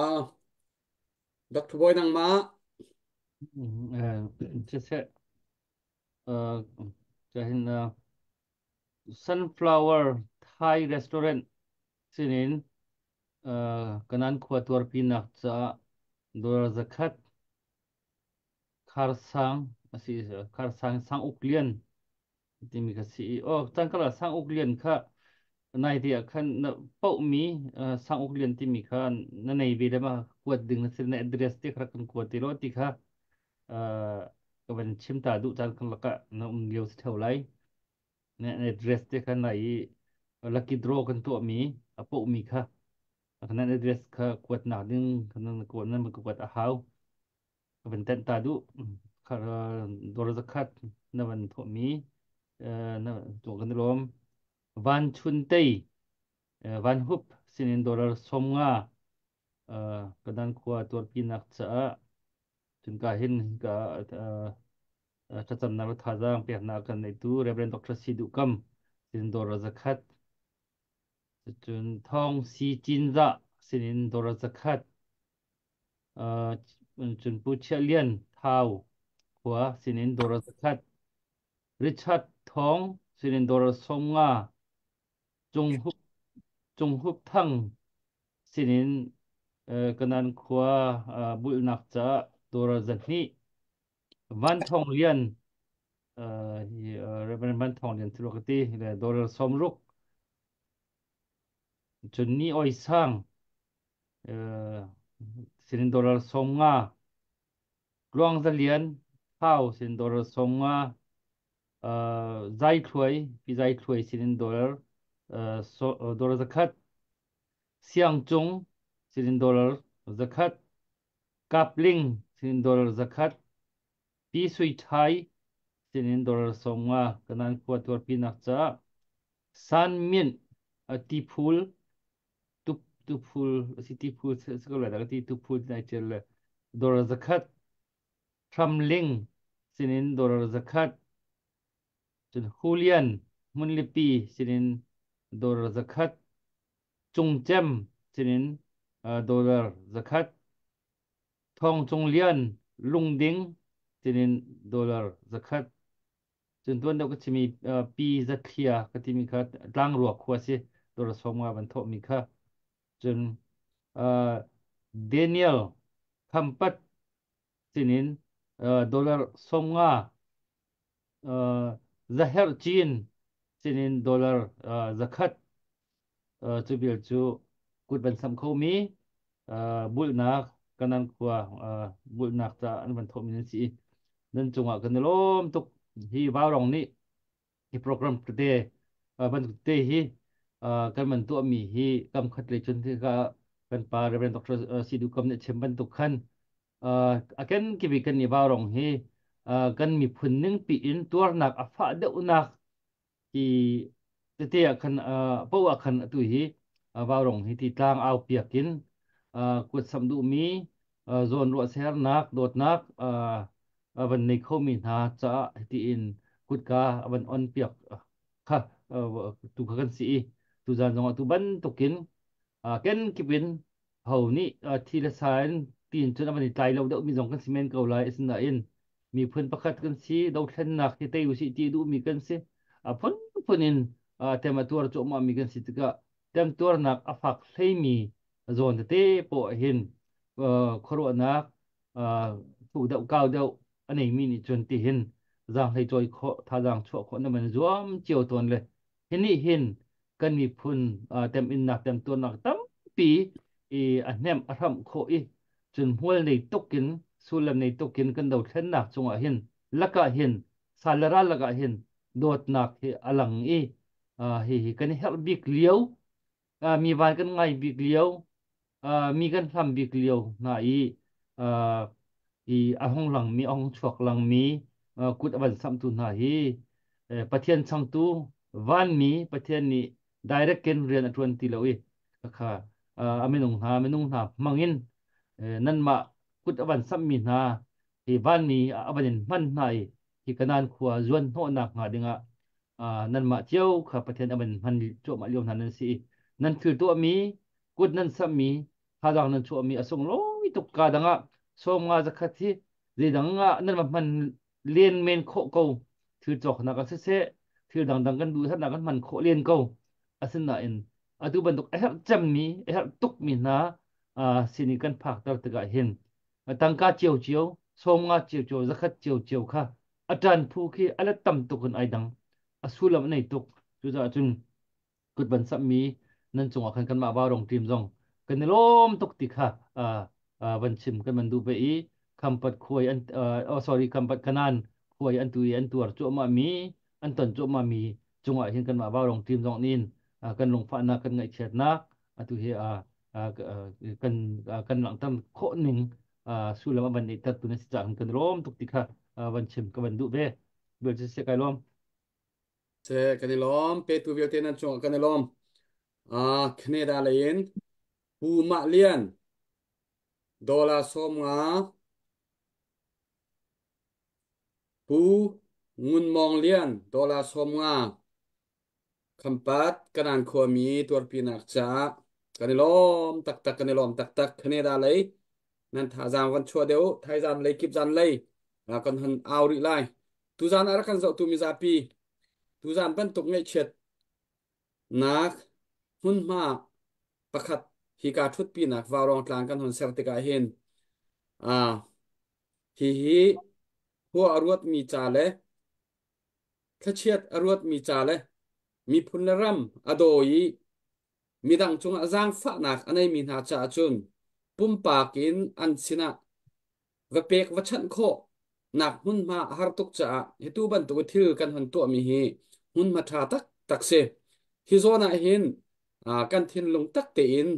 dak thuboi nang ma mm-hmm. eh che che eh jahin eh, sunflower thai restaurant sinin เอ่อกนันควตัวพินักจะดูรสักัดคาร์สังมาสิคาร์สังสังอุกเลียนที่มีกสิโอ้จังก็ละสังอุกเลียนค่ะในเดียกันเป้ามีสังอุกเลียนที่มีค่ะนั่นในเวลาดมาควดดึงนั่นสินเอเดรสที่ครักันควติโรติค่ะเอ่อก็เป็นชิมตาดูจังกันละกะนั่นเดียวิเท่าไรในเอเดรสที่ค่ะในลักกิดโรกันตัวมีอ่ะเป้ามีค่ะขณะนี้เดรสขากวดหนาดิ้งขณะนั้นกวดนั้นมันกวดอาหก็เป็นเต็นตาดูขาดรสคัดนั่นเป็นถมีเอ่อนั่นตัวกันรวมวันชุนเต้เอ่อวันฮุบสินินดอลลาร์สมงาเอ่อกระดานขวาตัวพินักเสาะจนกาเห็นกับเอ่ออจะจ์นำรถท่าจ้างเปียกนากันในตู้เรียบร้อยดอกทรัสซีดุกัมสินดอลลาร์สคัดจุนทองซีจินจะสินินโดรสักัดเอ่อจุนปุชเลียนเทาาหัวสินินโดรสักัดริชัดทองสินินโดรสมงาจงฮุบจงฮุบทั้งสินินเอ่อกะนันขวเอบุญนักจะโดรสักนี้วันทองเลียนเอ่อเอ่อเรนวันทองเลียนทุรกติเละโดรสมรุก전리어이상어신도를송아루앙살리안파우신도를송아어자이트웨이비자이트웨이신도를어도라자 kat 시앙종신도를 zakat kapling sindolar zakat pi sui thai sindolar songa kanan kwa tor pi nakcha san min ati phul tukful si tikful skola da ti tukful là, chel dora zakat xin tramling sinin dora zakat chun hulian munlipi sinin dora zakat xin chungchem sinin dora zakat thong xin lungding sinin dora zakat chun tuan dok chimi pi zakia, chỉ zakhia katimi kha tlang ruwa khwasi dora songwa ban tho mi kha chun ờ, Daniel khampat chinin dollar ờ, somnga ờ, Zahir chin chinin dollar zakhat chu bil chu kut ban sam khâu mi bul nak kanan kwa bul nak ta an ban dạ thom ni si nên chung à cần lom tuk hi vào rong ni hi program today ban today hi เออกันมันตัวมีฮีกำขัดเลยจนที่ก็กันปาเรเบนตอกเออสิดูกำเนี่ยเชมบันตุขันเอ่ออาการกิบกันนี่บ่าวรองฮีเอ่อกันมีพุ่นหนึ่งปีอินตัวหนักอฟ้าเดือนักที่เตี้ยกันเอ่อเพราะว่าขันตัวฮีเบ่าวรองฮีที่ต่างเอาเปียกินเอ่อกดสัมดูมีเอ่อโซนรัวเสียหนักโดดหนักเอ่อเอ่อวันนี้เขมีนาจะที่อินกุดกาวันอ่อนเปียกค่ะเอ่อตุกขันสี tu zan zong tu ban tu kin a ken ki win ho ni a thi la sain tin chuna mani tai lo do mi zong kan simen ko lai is na in mi phun pakhat kan si do thlen nak ti tei usi ti du mi kan si a phun phun in a tema tur chu ma mi kan si tika tem tur nak a phak hlei mi zon te po hin khoro nak a thu dau cao dau anei mi ni chun ti hin giang hay trôi khó tha giang chỗ khó nó mình zoom chiều tuần lên hiện nay hiện กันมีพุนเต็มอินนักเต็มตัวนักตั้มปีอีอันเนมอารมณ์โคอีจนหัวในตุกินสุลในตุกินกันดาวเช่นนักจงอ่ะเห็นลักอ่ะเห็นสารระลักอ่ะเห็นโดดนักที่อลังอีอ่าฮีกันเฮลบิกเลียวอ่ามีวันกันไงบิกเลียวอ่ามีกันทำบิกเลียวนาอีอ่าอีอ่างหลังมีอ่างชวกหลังมีอ่ากุดอวันสัมตุนาฮีเอ่อประเทียนสังตูวันมีประเทียนนี้ direct ken rian athuan ti lo i kha amenung ha menung ha mangin nan ma kut awan sammi na hi ban ni awanin man nai hi kanan khuwa zuan no na nga dinga nan ma cheu kha pathian awan man cho ma liom nan si nan thil to mi kut nan sammi ha dang nan cho mi asong lo i tuk ka danga som nga zakhathi ze dang nga nan ma man len men kho ko thil chok na ka se se thil dang dang kan du sa na kan man kho len ko asin na in adu banduk ehar cham mi ehar tuk mi na a sini kan phak tar taga hin tangka chiều chiều som nga chiều chiều zakhat chiều chiều kha atan phu khi ala tam tukun aidang asulam nei tuk chu za chun kut ban sam mi nan chunga khan kan ma ba rong tim jong kan lom tuk ti kha a ban chim kan man du be i kham pat khoi an oh sorry kham pat kanan khoi an tu an tuar chu ma mi an ton chu ma mi chunga hin kan ma ba rong tim jong nin cần lồng phạn na cần ngại chết na à tu hi à cần à, cần lặng à, à, ờ, tâm khổ mình à su làm vấn đề thật tu nên sẽ cần rom tục tika, à văn chim, cái vấn đủ về bây giờ sẽ cái lom sẽ cái lom pe tu việc tên anh chọn cái lom à khné này đã lên hu mạ liên đô la som ngá hu ngun mong liên đô la som ngá คำปัดกระนันขวมีตัวปีนักจ้ากันในลมตักตักกันในลมตักตักคะแนนอะไรนั่นท่าจามกันชัวเดียวทายจามเลยกิบจามเลยแล้วกันหันเอาริไลตูจามอะไรกันสักตูมีซาปีตูจามเป็นตุกเงยเช็ดนักหุ่นมาประคัดฮิกาชุดปีนักวารองกลางกันหันเซอร์ติกาเห็นอ่าฮิฮิหัวอรวดมีจ่าเลยแค่เช็ดอรวดมีจ่าเลย mi phun ram adoi mi dang chung azang fa nak anai min ha cha chun pum pa kin an sina va pek va chan kho nak hun ma har tuk cha he tu ban tu thil kan han tu mi hi hun ma tha tak tak se hi zona hin à kan thin long tak te in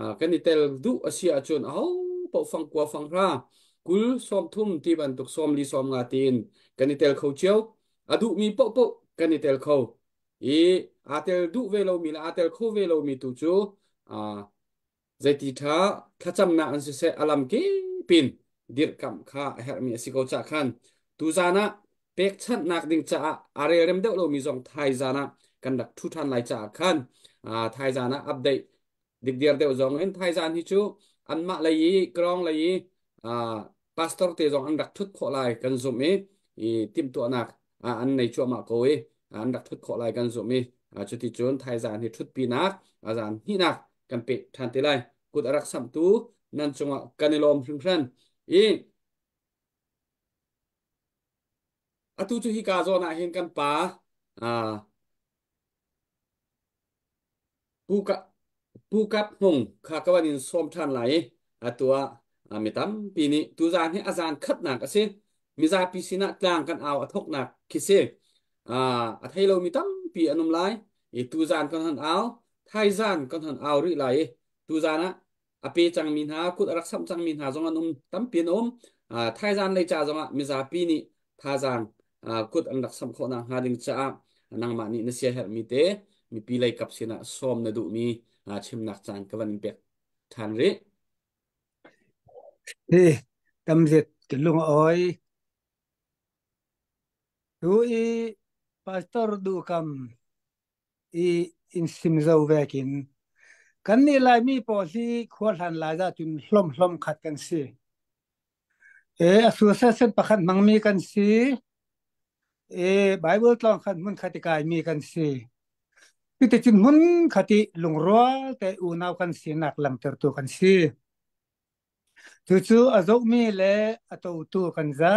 à kan ni tel du asia chun au po phang qua phang ra kul som thum ti ban tuk som li som nga tin kan ni tel khâu chiao adu mi po po kan ni tel khâu e atel du ve mi la atel khu ve mi tu chu a zaiti tha thacham na an se alam ke pin dir kam kha her mi si ko cha khan tu jana pek chat nak ding cha are rem de lo mi jong thai jana kan dak thu than lai cha khan a thai jana update dik dir de jong en thai jan hi chu an ma lai krong lai a pastor te jong an dak thut kho lai kan zum e tim tu nak an nei chu ma ko e an đặc thức khó lại gan zoom mi à cho thì chốn thay giàn thì chút pi nát à giàn hi nát cầm bị than tế lại cụt đặc sắm tú nan chung ạ canelom sung san in à tu chú hi ca zo na hin kan pa à pu ka pu kap hung kha ka wanin som than lại à tua à mi tam pi ni tu giàn hi à giàn khất nạc a xin mi ra pi sin na tlang kan ao a thok nạc khi xin à à thay lâu mi tắm pi anh um lai e tu zan kan han ao thai zan kan han ao ri lai tu zan á à Pì chang min hà kut rak sam chang min hà giống anh um tam pi um à thai Gian lấy cha giống a mi za Pì ni tha zan à kut an rak sam kho na ha ding cha năng ma ni na sia her mi tế mi pi lai kap sina xóm na du mi à chim nak chan ka van pek than ri e tam zet ke lung oi tu i pastor du kam i in sim zo vekin kan ni lai mi po si khol han la za tun hlom hlom khat kan si e association pakhat mang mi kan si e bible tlang k h a t mun khati kai mi kan si pi te chin mun khati lungro te u naw kan si nak lam ter tu kan si t u chu azok mi le ato tu kan za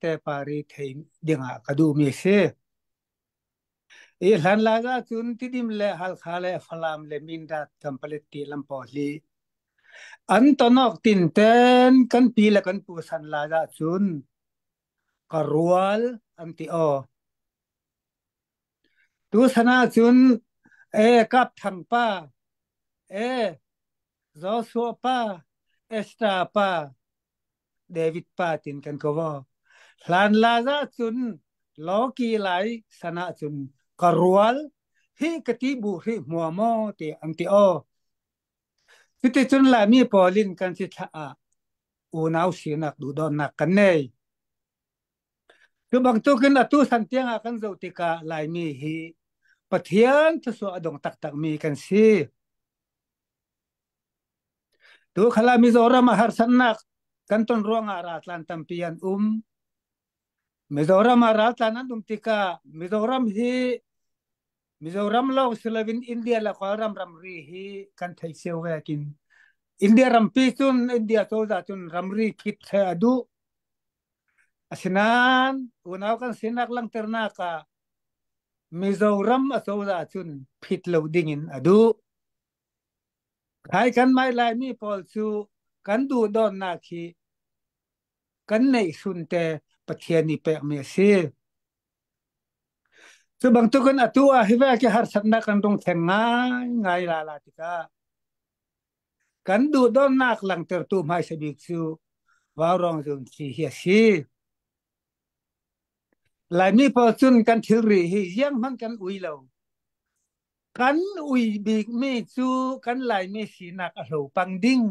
te pari thei dinga kadu mi se อีหลังลากาคุณที่ดิมเล่ฮัลคาเล่ฟลามเล่มินดาทัมเปลตีลัมพอลีอันตนอกตินเตนกันปีละกันปูสันลากาจุนกรวลอันตีโอตูสนาจุนเอกับทังป้าเอโสัวป้าเอสตาป้าเดวิดป้าตินกันก็ว่าหลานลาซาจุนล็อกีไหลสนาจุน karual hi katibu hi muamo te angti o tite chun la mi polin kan si tha a unau sinak du don nak kan nei tu bang tu kin atu san tiang a kan zo ti ka lai mi hi pathian tu so adong tak tak mi kan si tu khala mi zo ra ma har san nak kan ton ruang ara tlan tampian um Mizoram arat lanan dumtika Mizoram hi มิโซรัมลาวสลาวินอินเดียลาควรัมรัมรีฮีกันไทยเซียวแวกินอินเดียรัมพีซุนอินเดียโซดาจุนรัมรีคิดเฮอดูอาสิน้นวันเอากันสินักลังเทอร์นาคามิโซรัมโซดาจุนผิทลูดิ้งินอดูใครกันไม่ไล่มีพอลซูกันดูดอนนาคีกันในสุนเตปเทียนิเปกเมเซ so bang tu kan atua hiwa ke har sakna kan dong theng ngai ngai la la tika cần du đó nak lang ter tu mai se bik chu vào rong zum chi hi si lại mi po chun cần thil ri hi yang man kan ui lo kan ui bik mi chu cần lại mi si nak a lo pang ding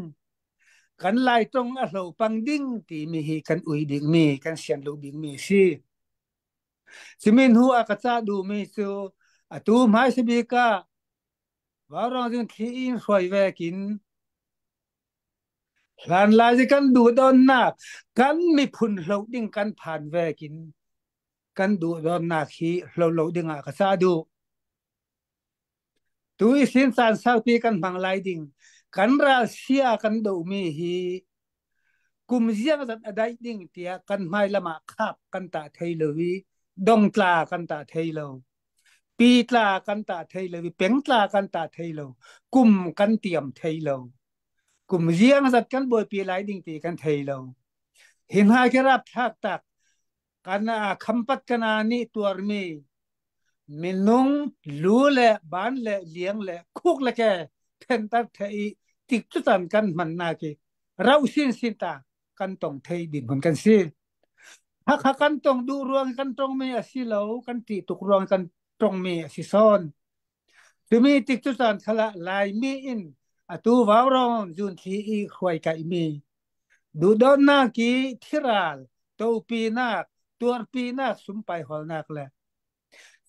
cần lại trong a lo pang ding thì mi hi kan ui bik mi cần sian lo bik mi si สิมินฮูอากาศดูมิสูอตูไม่สบีกาว่าเราจึงขี้อินสวยเวกินหลานลายจะกันดูดอนนักกันมีพุนเหลาดิ่งกันผ่านเวกิน กันดูดอนนักขี้เหลาเหลาดิ่งอากาดูตัวอิสินสันสาวปีกันบางลายดิ่งกันรัสเซียกันดูมีฮี กุมเซียงสัตว์ได้ดิ่งเตียกันไม่ละมาคาบกันตาไทยเลวีดงตลากันตาเทยโลปีตลากันตาเทโลวิเป่งตลากันตาเทยโลกุมกันเตรียมเทยโลกุมเยียงสัตว์กันบวยปีหลายดิ่งตีกันเทโลเห็นหาแค่รับทักตักกันอาคัมปัตกันานี่ตัวมีมินุงลูแหล่บ้านเล่เลี้ยงเล่คุกเล่แค่เทนตัดเทีติดตุดตันกันมันนาเกเราสิ้นสินตากันต้องเทยดินเหมือนกันสิฮักฮักกันตรงดูรวงกันตรงเมียสิเหลากันติตุกรวงกันตรงเมียสิซ้อนดูมีติกตุสานขละลายมีอินอตูวาวรองจุนทีอีควยกัมี ดูดอนนากี ทิราลตูปีนักตัวปีนักสุมไปหอลนักแหละ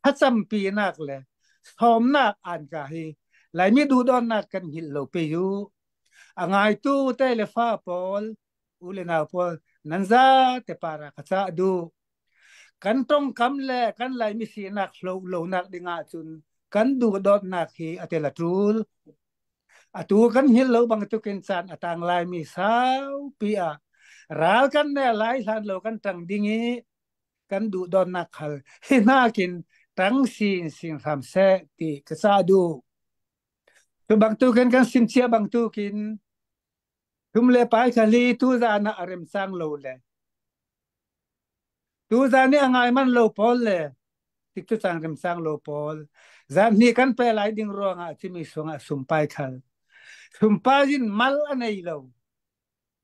ฮัจำปีนักแหละหอมนักอ่านกะฮีลายมีดูดอนนักกันหิลโลปอยู่อ่างไงตูเตเลฟ้าพอลอุลนาพอลนั่นซาเตปาระคซาดูกันตรงคำแล้กันไลมีสีนักโลโลนักดิงาจุนกันดูดอดนักฮีอเทลัตรูลอะตุกันฮิล่าบางตุกินสันอะตางไลมีสาวพี่อารักกันเนี่ยไลสันโล่ากันตั้งดิ้งีกันดูดอดนักฮัลฮินากินตั้งสิ่งสิ่งทำมเสต่กซาดูตัวบังตุกินกันสิ่งเชียบังตุกิน tum le pai khali tu za na arem sang lo le tu za ni angai man lo pol le tik tu sang rem sang lo pol zam ni kan pe lai ding ro nga chi mi songa sum pai khal sum pai jin mal anei lo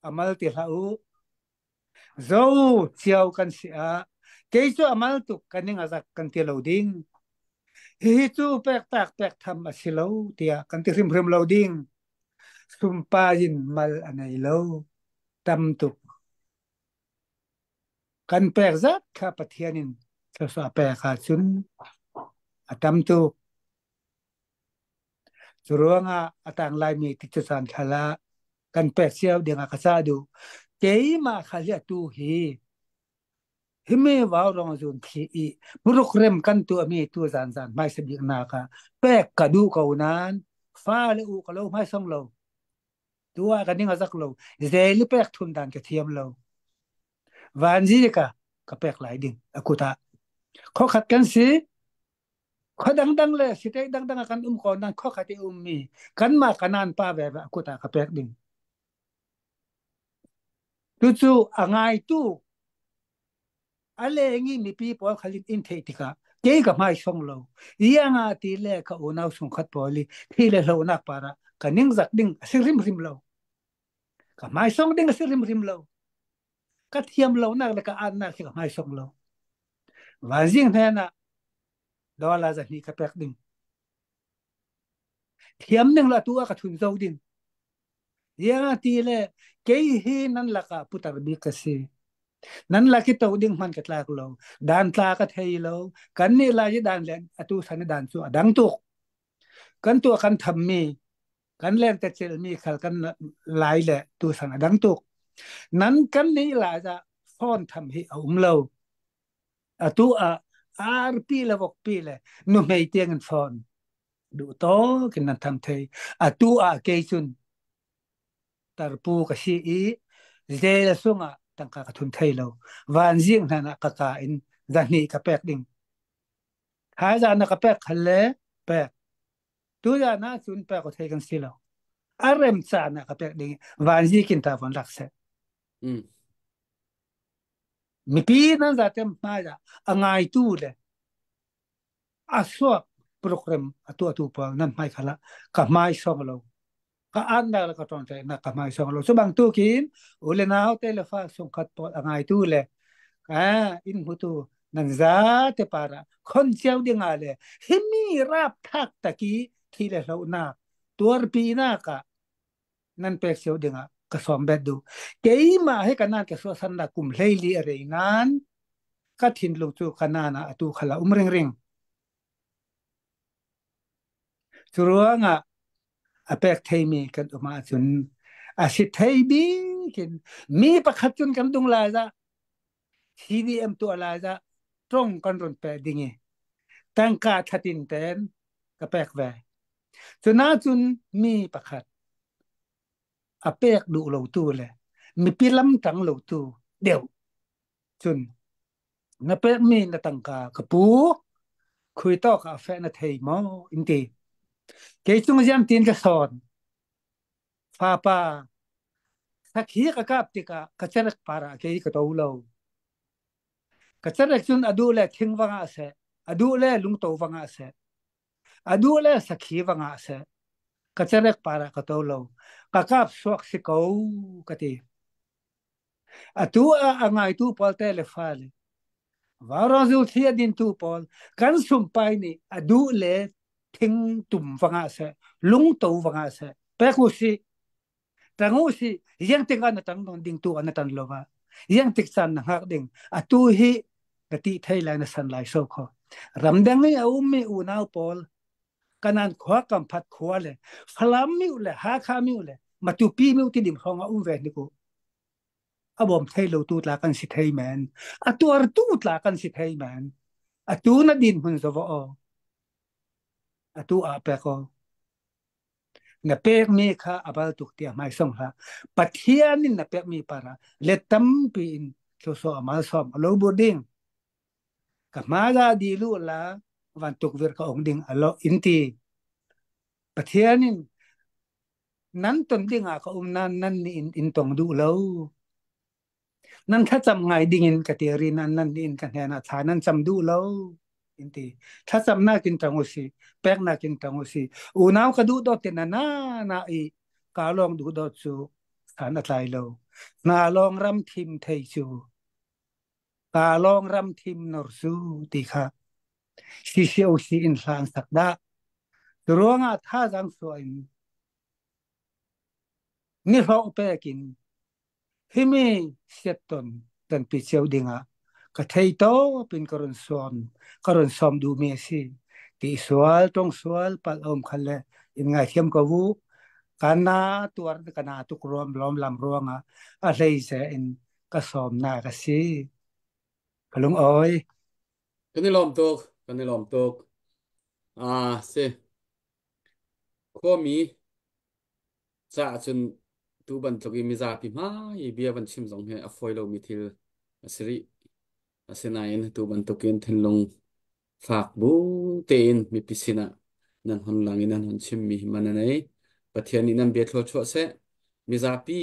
amal ti la u zo chiao kan si a ke chu amal tu kaning azak kan ti lo ding hi tu pek tak pek tham asilo tia kan ti rim rim lo ding sumpa yin mal anai lo tam tuk kan pek zat kha pathianin sa sa pe kha chun atam tuk churuanga atang lai mi ti chan khala kan pek siaw denga khasa du kei ma khalia tu hi hime vào rong zun khi i muruk rem kan tu ami tu zan zan mai se dik na ka pek ka du ko nan fa le u ka lo mai song lo ตัวกันนี่ก็สักโลเจลิเปกทุนดันกระเทียมโลวันจีกะกะเปกหลายดิ่งอกุตเข้อขัดกันสิข้อดังดังเลยสิได้ดังดังกันอุ้มก่อนนั้นข้อขัดอุ้มมีกันมากันนานป้าแบบอกุตากะเปกดิ่งดูดจูอ่างไงตู้อะไรงี้มีปีพอขลิตอินเทติกะเจียกับไม่ส่งเราเย่ยงอาทิตย์แรกเขาเอาหน้าส่งขัดพอลีที่เรกเราหนักปาระกันนิ่งจักดิ่งสิริมริมเรา ka mai song ding si rim rim lo ka thiam lo na la ka an na si ka mai song lo và riêng thế là đó là giải ni các bác đừng thiếm nâng là tua cả thun dâu đừng riêng ti lệ cái hi năn là cả putar bi cái gì năn là cái tàu đừng hoàn kết lạc lâu đàn ta cái thầy lâu cắn ni là cái đàn lên à tu thành đàn su đắng tu, cắn tu cắn thầm mi กันแรงแต่เจมีขัลกันหลายแหละตัวสนาดังตุกนั้นกันนี้หลายจะฟ้อนทำให้เอาอุ้มเราอตัวออาร์ปีละอกปีละนุ่มไม่เตียงกันฟ้อน ดูโตกันนั้นทำเทอตัวอาเกยุนตารปูกะซีอีเจลสุงะตั้งกรกะทุนไทยเราวันจิงนันกะกาอินดันนี่กะแปกดิงหายจากนักะแปกคัเลแปก tuya na sun pa ko thai kan silo arem cha na ka pek ding van ji kin ta von rak se hmm. mi pi na za tem ma ja angai tu le aswa program tu tu pa nan mai khala ka mai som lo ka an da ka ton te na ka mai som lo so bang tu kin ule na ho te le fa sung khat po angai tu le ka in hu tu nan za te para khon chiao ding ale himi rap thak taki ที่ละเราหน้าตัวปีหน้ากะนั่นเป็กเสียวดึงอ่ะกระสอมแบบดูเกี่ยมาให้กันนั่นกระสวสันดากุมเลยลีอะไรนั้นก็ทิ้นลงจูขนานะตูขลาอุ้มเร่งเร่งจุรวงอ่ะอเป็กเทมีกันออกมาจนอาสิเทบีกินมีประคัดจนกันตรงลายซะทีวีเอ็มตัวลายซะตรงกันรนแปดดิงตั้งกาทัดินเต้นกระแปกแวจุนมีประคัดอเปกดูเหล่าตูเลยมีปิล้ำตังเหล่าตูเดี๋ยวจุนนับเป็กมีนัตังกากระปู คุยต่อกับแฟนเทยมออินตีเกจุงยามตีนกระสอนฟาปาสักฮีกะกับติกะกระเจรกปาระเกยกระตัวเรากระเจรกจุนอดูแลทิ้งวังอาเสอดูแลลุงโตวังอาเส Adula sa kiva nga sa katsarek para katulaw. Kakapsuak si kaw kati. Atua ang nga itupol telefale. Varong zultiya din tupol. Kan sumpay ni adule ting tumfa nga sa lungtaw nga sa. Pero si tangu si yang tingka na tang nong ding tuan na tan lova. Yang tiksan na harding atuhi gati thaila na sanlay so ko. Ramdang ni aumi unaw pol กันนั่นขวากันพัดขวาเลยฟลัมมิวเลยหาคามิวเลยมาตุปีมิวที่ดิมของอุ้มแหวนนี่กูอาบอมเทลตูดลากันสิเทยแมนอะตัวตูดลากันสิเทยแมนอะตูนัดินหุ่นสวะออะตูอาเปกอนัเป็กมีค่ะอาบัลตุกเตียไม่ส่ง่ะปัทยานินนัเป็กมีปาระเลตัมปีนโซโซมาลาสอมโลบูดิงกับมาดาดีลูละวันตุกเวรก็องดิ่งอโลอินทีปะเทียนินนั้นตนดิงอ่ะก็อมนั้นนั่นนี่อินตองดูแล้วนั่นถ้าจำไงดิ่งินกติรีนั่นนั่นอินกันแทนอาถานั่นจำดูแล้วอินทีถ้าจำหน้ากินตังอุสีแป๊กหน้ากินตังอุสีอูน้าวก็ดูดอตินานานาอีกาลองดูดอสูฐานอะไรเ้วนาลองรำทิมเทยชูกาลองรำทิมนรสูตีค่ะซีซีโอซีอินทรานสักดารัวงาท่าจังสวยนี่เราเป็นกินฮิมีเสียตนตันปิเชียวดิงะกะเทยโตเป็นกรณสอมกรณสอมดูเมสิตีสวลตรงสวลปัลอมคันเลยินไงเขียมกวูกันนาตัวกันนาตุกรวมล้อมลำรวงอะอะไรเสอินก็สอมนากะสีกะลุงอ้อยกันนี่ลอมตัวกันในหลอมตกอ่าเซข้อมีจะจนตูบันตกีมีจาพิมาอีเบียบันชิมสองเฮอฟอยเรามีทิลอสิริอสินายนตูบันตกินเทนลงฝากบูเตนมีพิสินะนั่นหนหลังนั่นหนชิมมีมันนั่นไอประเทศนี้นั่นเบียทัวชัวเซมีจาพี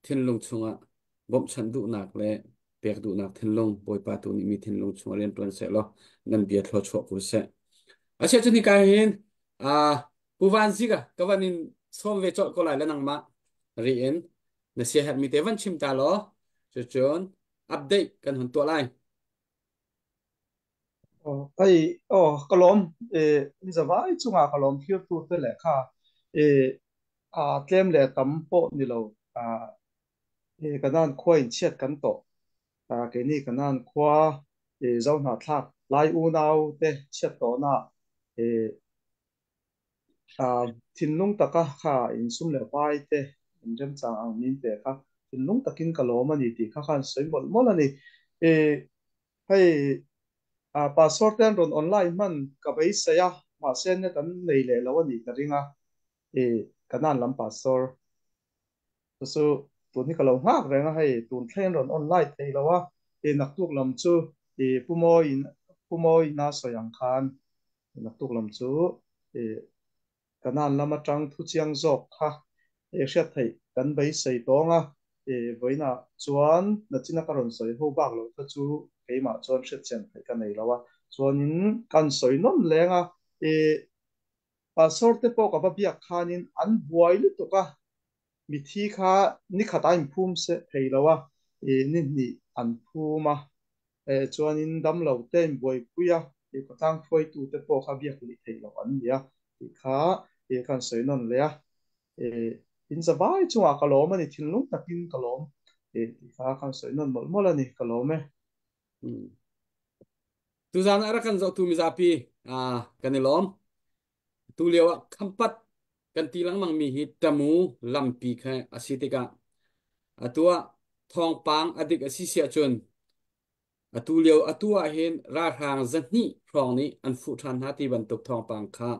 เทนลงชงอ่ะบ่มฉันดุหนักเลย pek du nak thin long poi pa tu ni mi thin long chung len ton se lo nan bia thlo chho pu se a che chuni ka hin a pu van si ka ka van in som về chot cô lai la nang ma ri en na se hat mi te van chim ta lo chu chon update gần hun tuổi lại. ờ ai ờ cái lom ờ e, bây giờ vãi chung à cái lom thiếu tu tới lẽ kha ờ à tem lẽ tấm bộ như lâu à ờ cái nan khôi chết cắn tổ ta ke ni kanan khwa e zau na tha lai u nào để chet to na e a à, thin lung taka kha in sum le pai để, in rem chang ang min te kha thin lung takin ka lo mani ti kha khan soi bol mol ani e hay à passport ten run online man ka bei sa ya ma sen này tan nei le lo ni ta ringa e năng làm passport so ตัวนี้ก็เราหักแรงให้ตัวเทรนรอนออนไลน์เทแล้วว่าเอนักตุกลำจูเอปุ่มอยปุ่มอยน่าสยังคานนักตุกลำจูเอกันนั่นละมาจังทุจียงจอกค่ะเอเชียไทยกันไปใส่ตองอ่ะเอไว้น่ะชวนนัดที่นักการณ์ใส่หูบักเลยก็จูเกี่ยมาชวนเชียเชียนไทยกันเลยแล้วว่าชวนนี้กันใส่น้ำแรงอ่ะเอ pasorte po ka pabiak khanin an buai lu to ka มีที่ค่านี่ขัดอินพุ่มเสพแล้ววะเอนี่นี่อันพุ่มอ่ะเออจวนนินดำเหล่าเต้นบ่อยปุยอ่ะเอกตั้งอยตูเตปอข้าเบียกลิเทลราอันเดียที่ค่าเอกันสวยนั่นเลยอ่ะเออินสบายช่วงอากาศร้อมันนี่ทิ้งลงตะกินกะล้อมเอที่ค่ากันสวยนั่นหมดหมดแล้วนี่กะล้อมไหมอืมตุจานอะไรกันจะตุ้มิซาปีอ่ากันนี่ล้อมตูเลี้ยวอ่ะคำปัดกันตีหลังมังมีฮิตตมูลำปีแค่อาศิติกะอตัวทองปังอดิกอสิเสียจนอตูเลียวอตัวเห็นราหางจันนี่พรองนี้ อันฟุทันหาที่บรรทุกทองปังค่ะ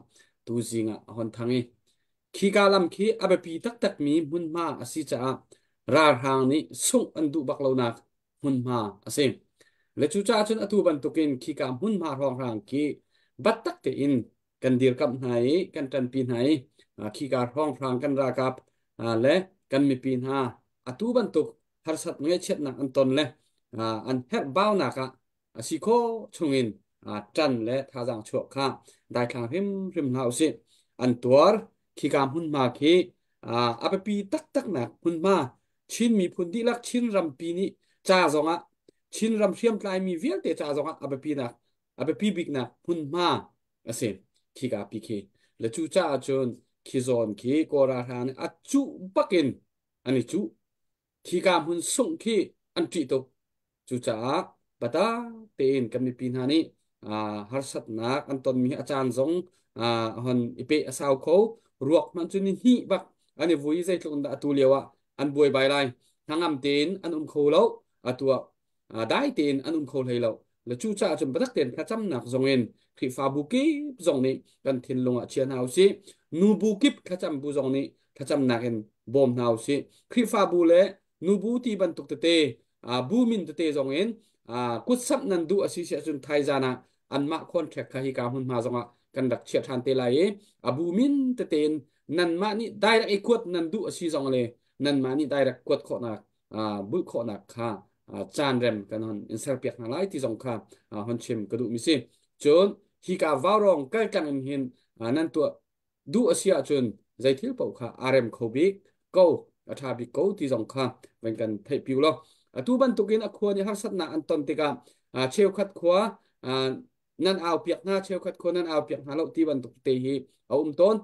ตูจิงอ่ะหอนทังนี้ขีกาลำขีอาเบปีตักตักมีมุนมาอสิจ้าราหางนี้ส่งอันดูบักเลวนักมุนมาอสิและจูจ้าจนอตูบรรทุกินขีกามุนมาทองทางกีบัตตักเตอิน กันเดียวกับไหนกันจันปีไหนขี้การห้องพรางกันราครับและกันมีปีนาอตุบันตุกหารสัตว์เงยเช็ดนักอันตนเลยอันเฮ็ดบ้าหนักอะสิโคชงินจันและทาจังชั่วข้าได้ทางพิมริมเ่าสิอันตัวขี้การหุ่นมาขี้อาไปปีตักตักนักหุ่นมาชิ้นมีพุ่นที่ลักชิ้นรำปีนี้จ้าสองอ่ะชิ้นรำเชียมกลายมีเวียนเตจ้าสองอ่ะอาไปปีนักอาไปปีบิกนักหุ่นมาอ่ะสิขี้การปีเคและจูจ้าจน khi giòn khi cô ra hàng à chú bắc kinh anh chú khi cảm hứng sung khi anh chị tục chú cha bà ta tên cầm đi pin hani à har sát nạc anh tuần mi à chan giống à hòn ipe sao khâu ruột mang chân hi bạc anh vui dây tụng đã tu liều à anh bùi bài lại thằng âm tên anh um khâu lâu à tua à đại tên anh um khâu hay lâu là chu cha chum tiền ten kha nạc dòng yên khi fa bu dòng này ni thiên long lunga chian hau si nu bu kip kha cham bu dòng này kha cham nạc en bom hau si khi fa bu le nu bu ti ban tê te a à, bu min tê dòng yên à kut sắp nan du a si se chum thai jana an ma contract kha hi ka mà dòng zonga kan đặc chia than tê lai a à, bu min tê ten nan ma ni direct ikut nan du a si zong le nan ma ni đặc kwat khó na à bu khó na ha chan rem kan hon in ser piak na lai ti zong kha hon chim ka du mi si chun hi ka varong kal kan in hin nan tu du asia chun zai thil pau kha arem kho bi ko atha bi ko ti zong kha wen kan thai piu lo tu ban tu kin akhua ni har sat na an ton ti ka cheu khat khua nan ao piak na cheu khat khua nan ao piak na lo ti ban tu te hi a um ton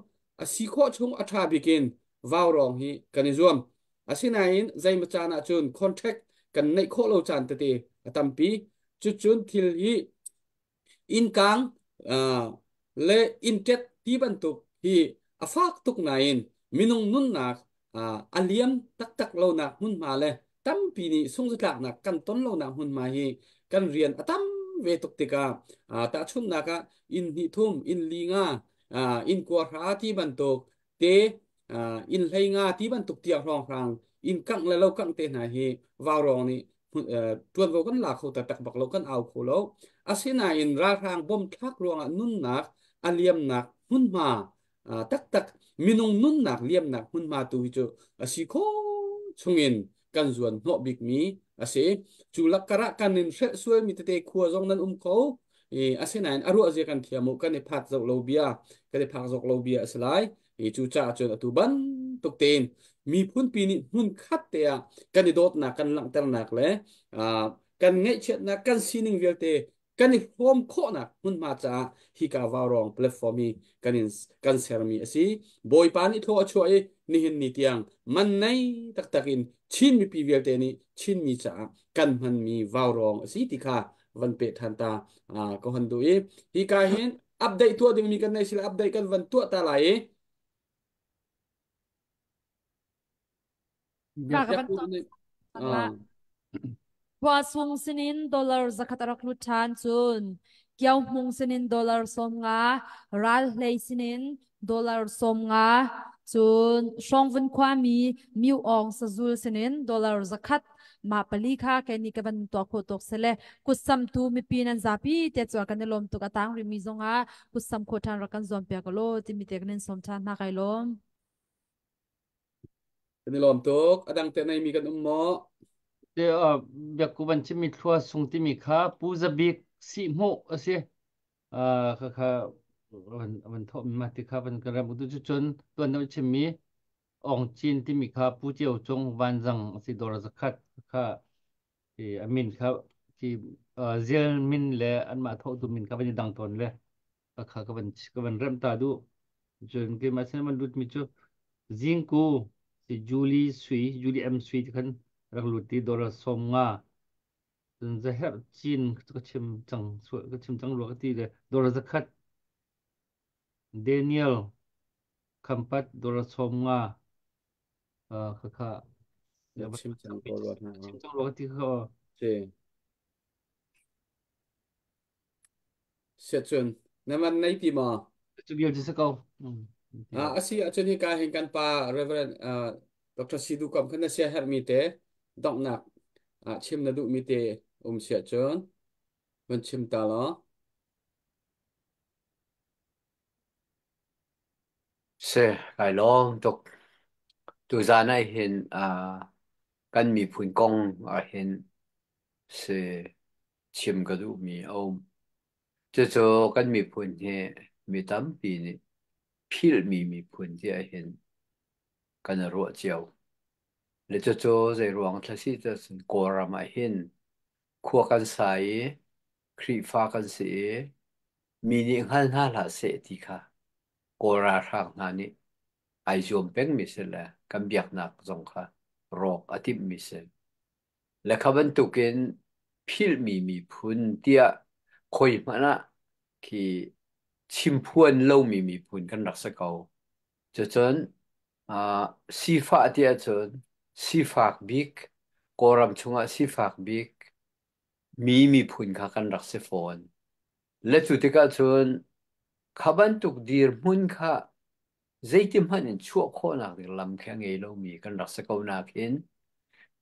a si kho chung atha bi kin varong hi kan zuam asinain zai machana chun contact kan nei kho lo chan te te atampi chu chun thì hi in kang a le in tet ti ban tu hi afak tuk na in minung nun na a aliam tak tak lâu na hun ma le tampi ni sung zu tak na kan ton lo na hun ma hi kan rian atam về tuk tê ka a ta chun na ka in hi thum in li nga a in kwa ra ti ban tu te in lei nga ti ban tuk ti a rong rang in căng là lâu căng tên này hi vào rồi ni eh, tuần vào gần là khâu tập bạc lâu gần ao khâu lâu à xin này in ra hàng bom thác ruộng à nun nạc à liêm nạc hun mà à tắc tắc minung nun nạc liêm nạc hun mà tu cho à xí khô chung in căn ruộng nọ bịch mi à xí chú lắc cả căn in sẽ suy mi tê khua rong nan um khâu e asenain aru je kan thiamu e kan phat zo lobia kan bia zo lobia aslai e chu cha ban atuban tukten มีพุ่นปีนี้พุ่นคัดเตะกันดดนักกันหลังเตระนักเลยอ่ากันเงี้ยเช็ดนักกันซีนิงเวียเต กันนีรอมโคนักพุ่นมาจากฮิกาวารองแพลตฟอร์มีกันนินกันเซอร์มีสิบอยปานิทัวช่วยนี่เห็นนี่เตียง มันในตักตักินชินมีปีเวียเตนี่ชินมีจากกันมันมีวารองสิติค่ะวันเปดทันตาอ่าก็ฮันดูเอฮิกาเห็นอัปเดตตัวเดีมีกันในสิลอัปเดตกันวันตัวตาไหล rağbet Wasung sinin dolar zakat araklu tansun. Kiaw mung sinin dolar som nga. Ral lay sinin dolar som nga. Sun song vun kwa mi miu ong sa zul sinin dolar zakat. Ma pali ka kay ni kaban to ko tok sele. Kusam tu mi pinan zapi te tsua kan lom tu katang rimi zonga. Kusam ko tan rakan zom pe ko lo ti mi te knen som tan na kai lom. อนลอมตุกอดังเตนัยมีกันอุมมอเดี๋ยวอบียกุบันชิมิทัวสุงติมิคาปูจะบีกสีโมอะไรอ่าค่ะค่ะวันวันทบมาติข่ะวันกระมุดจุจนตัวนั้นชิมิองจินที่มีข่ะผู้เจียวจงวันจังสิดอรสักคัดค่ะที่อามินครับที่เอ่อเจลมินเละอันมาทบดูมินครับวันนี้ดังตอนเลยค่ะค่ะกวันก็วันเริ่มตาดูจนเกีดมาเช่นมันดูมิจูจิงกู si Julie Sui Julie M Sui khan rak luti dora som nga tun za her chin ka chim chẳng, su ka chim chang lo à, dạ, ti le dora za khat Daniel kampat dora som nga ka kha chim chẳng lo na chim Chẳng lo ti kha che Sẽ chuẩn, nếu mà nấy tìm mà. Chúng yêu chỉ sẽ câu. Ừ. Ờ, dạ. À, asi achun hi ka hin kan pa Reverend uh, ờ, Dr. Sidhu Kam khana sia her mi te dok nak à chim na du mi te um sia chun mình chim ta lo sẽ phải lo tục từ giờ này hiện à căn mi phun công à, hiện sẽ chim cái đủ mi ôm chứ cho căn mi phun hệ mi tắm bì này พิลมีมีพุนที่เห็นกันรัวเจียวและจะโจใจรวงทัศน์จะสิงกรมาเห็นขัวกันใสครีฟ้ากันเสียมีนิ่งหันห้าหลาเสติค่ะกราทางนานีไอจอมเป็งมิเสละกันเบียกหนักจงค่ะรอกอติมิเสและขบันตุกินพิลมีมีพุนเตียคอยมานะคี chim phuan lo mi mi phun kan rak sa ko cho chon a si fa ti a chon si phak bik koram chunga si phak bik mi mi phun kha kan rak se phone le chu ti ka chon khaban tuk dir mun kha zeiti man in chu kho na dir lam kha ngei lo mi kan rak sa ko na khin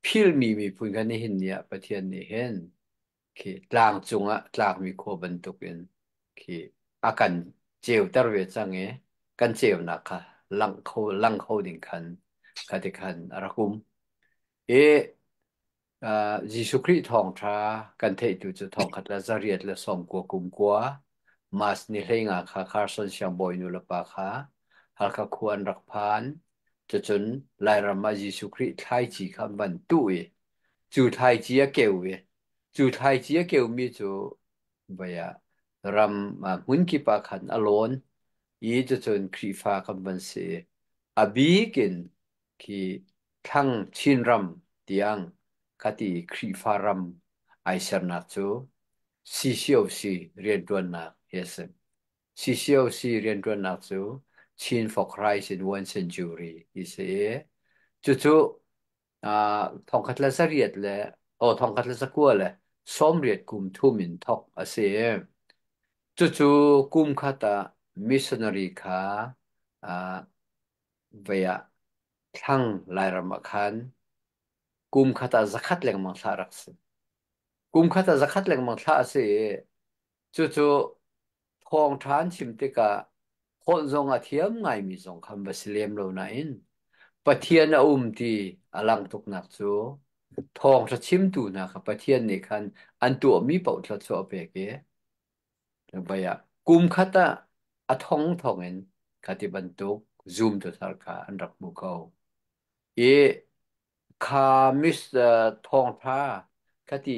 phil mi mi phun kan ni hin ya pathian ni hen ki tlang chunga tlang mi kho ban tuk in ki อากันเจียวตระเวจังเอกันเจียวนะค่ะลังเขาลังเขาดิ่งคันคดิคันรักุมเออ่ายิสุคริทองทากันเทจุจะทองขัดละซาเรียและสองกัวกุมกัวมาสนิเลงาคาคาร์สันเชียงบอยนุลปาคาฮัลคาควรรักพานจะจนลายรามายิสุคริไทยจีคำบันตุเอจูไทยจีเกวเอจูไทยจีเกวมีจูบยารำมาหุ่นกีปาขันอโลนยีจะจนครีฟาคำบันเสอบีกินคีทั้งชินรำเตียงกติครีฟารำไอเซนัทโซซีซีโอซีเรียนดวนนักเฮสซีซีโอซีเรียนดวนนักโซชินฟอกไรสินวันเซนจูรีอีเซจู่จุ่อ่าทองคัตเลสเรียดเลยโอทองคัตเลสกัวเลยส้มเรียดกลุ่มทุ่มินทอกอเสจู่ๆกุมคาตามิชนารีคาอ่าเวียทั้งหลายรำคันกุมคาตาจักัดเล็งมังสารักส์กุมคาตาจักัดเล็งมังสาสิจู่ๆทองทานชิมติกาคนทรงอาเทียมไงมีทรงคำบัสเลมเราไหนปะเทียนอุ้มตีอาลังตกหนักจู่ทองจะชิมตูนะครับปะเทียนนี่คันอันตัวมีเป่าทลดสอเปกเก baya kum khata athong thongen khati bantu zoom to sarka anrak mukau e kha mis thong tha khati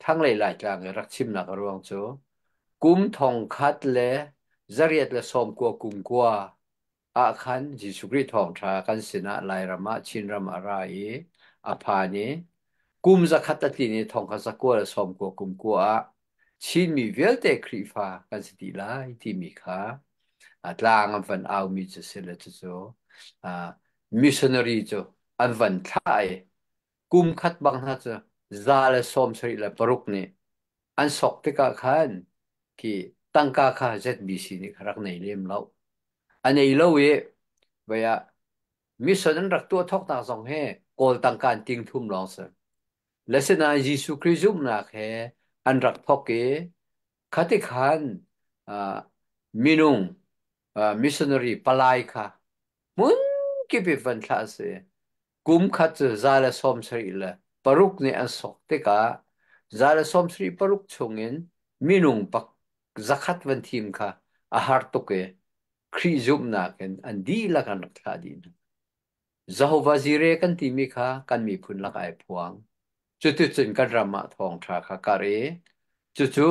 thang lai lai tlang rakchim na karwang chu kum thong khat le zariat le som ko kum kwa a khan jisu kri thong tha kan sina lai rama chin rama ra e apha ni kum zakhat ti ni thong kha zakwa som ko kum kwa ชินมีเวลเตครีฟาก็สติลาที่มีค่าอัตลางอันเอามีจะเสลจะโจมิชันรีจอันวันทายกุมคัดบางฮะจะซาเลสอมสริละปรุกนี่อันสกติกาขันกี่ตั้งกาคาเจ็ดบีซีนี่ครักในเลี่ยมเล่าอันในเล่าเว่ยไปอะมิชันนรักตัวทอกตางสองเฮ่โกลตั้งการติงทุ่มลองเสร็จและเสนาจิสุคริสุมนาแคอันรักพกเอคติขัดอ่ามินุงมิชชนนารีปลายค่ะมุนกี่เป็นฟันทาสีเกุมขัดจาระสมสรีละปรุกเนี่ยสกติกาจาระสมสรีปรุกชงเงินมินุงปักสักขัดวันทีมค่ะอาหารตกเอครีจุมนักเงินอันดีละกันรักษาดีนะจะหัวจิเรกันทีมีค่ะกันมีพุนละกายพวงจุจุจุนกันรามาทองทราคาการีจุจุ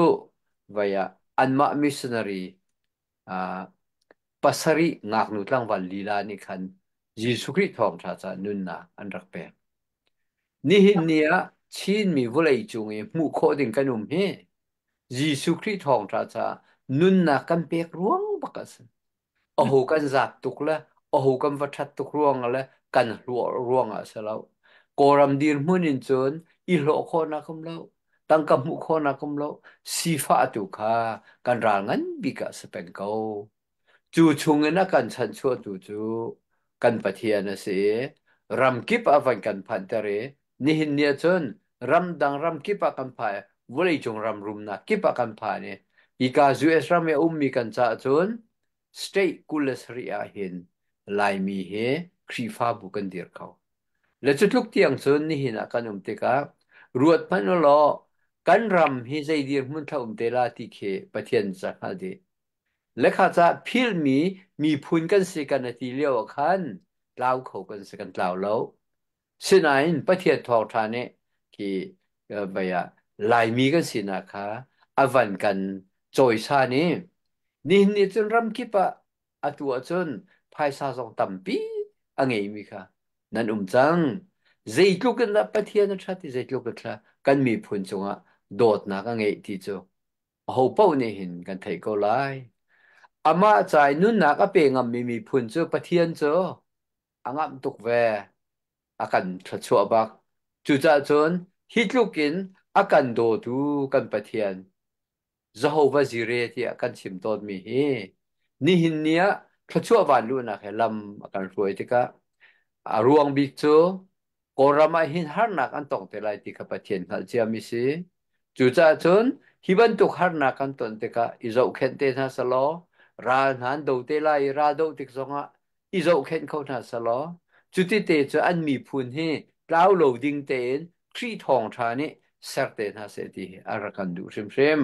วายอันมามิสนารีอ่าปัสรีงักนุตังวันลีลานิคันยิสุคริทองทราจานุนนาอันรักเปงนี่หินเนียชีนมีวุไยจุงเอมูโคดิงกันุมเฮยิสุคริทองทราจานุนนากันเปกรวงปกัสโอโหกันจับตุกละโอโหกันวัชัดตุกรวงละกันรัวรวงอ่ะเสลาโกรัมดีร์มุนินจนอิโลคนาคมเลตั้งกมุโคนาคมเลสีฟ้าตุคากันรางันบิกะสเปนขกจูชงเงนกันชันชัวจูจูกันปะเทียนเสรำกิบอวันกันพันเตเรนิหินเนียจนรำดังรำกิบอกันพายวุลยจงรำรุมนักกิบอกันพาเนี่ยอีกาจูเอสรำเมอุมมีกันจาจนสเตย์กุลสริอาหินลายมีเฮครีฟ้าบุกันเดียร์เขา และจุดลุกเตียงจนนิหินอาการอุมติการวดพันลอกันรำฮิใจเดียมุนทาอุมเตลาติเคปะเทียนสักฮาเดและข้าจะพิลมีมีพุนกันสิกันตีเลียวขันเล่าเขากันสิกันเล่าแล้วสินายปะเทนทองทานเนีเอี่ไปอะลายมีกันสินะคะอวันกันจอยชานี่นี่นี่จนรำคิปะอตัวจนภายซาสองต่ำปีอังไงมีคะนั่นอุ่มจังใจจุกันละประเทศนั้นชัดที่ใจจุกันละกันมีพผลจงอ่ะโดดนักงายที่จะหอบเอเนี่ยเห็นกันเที่ยก็ไล่อามาจ่ายนุนนักเป็นอ่ะมีมีพผลจงประเทศจะอ่างตุกเวอากันทัชัวบักจุดจาจนฮิตลูกินอากันโดดูกันประเยศจะหอบจีเรียที่อากันชิมตอนมีเฮนี่เห็นเนี้ยทัชัววันลู่นักเหรอลำอากันรวยที่ก็อารวงบิ๊กโจกรมาหินหันักอันตองเทไลติกับเทียนหัจีมิสิจุจ่าจนฮิบันตุกหันักอันตองเทกะอิโซเคนเตนัสลอราหันดูเทไลราดูติกสงะอิโซเคนเขานัสลอจุดที่เตจะอันมีพูนให้กล่าวโหลดิงเตนครีทองชานิเสรเตนัสเสติอารักันดูเชมเชม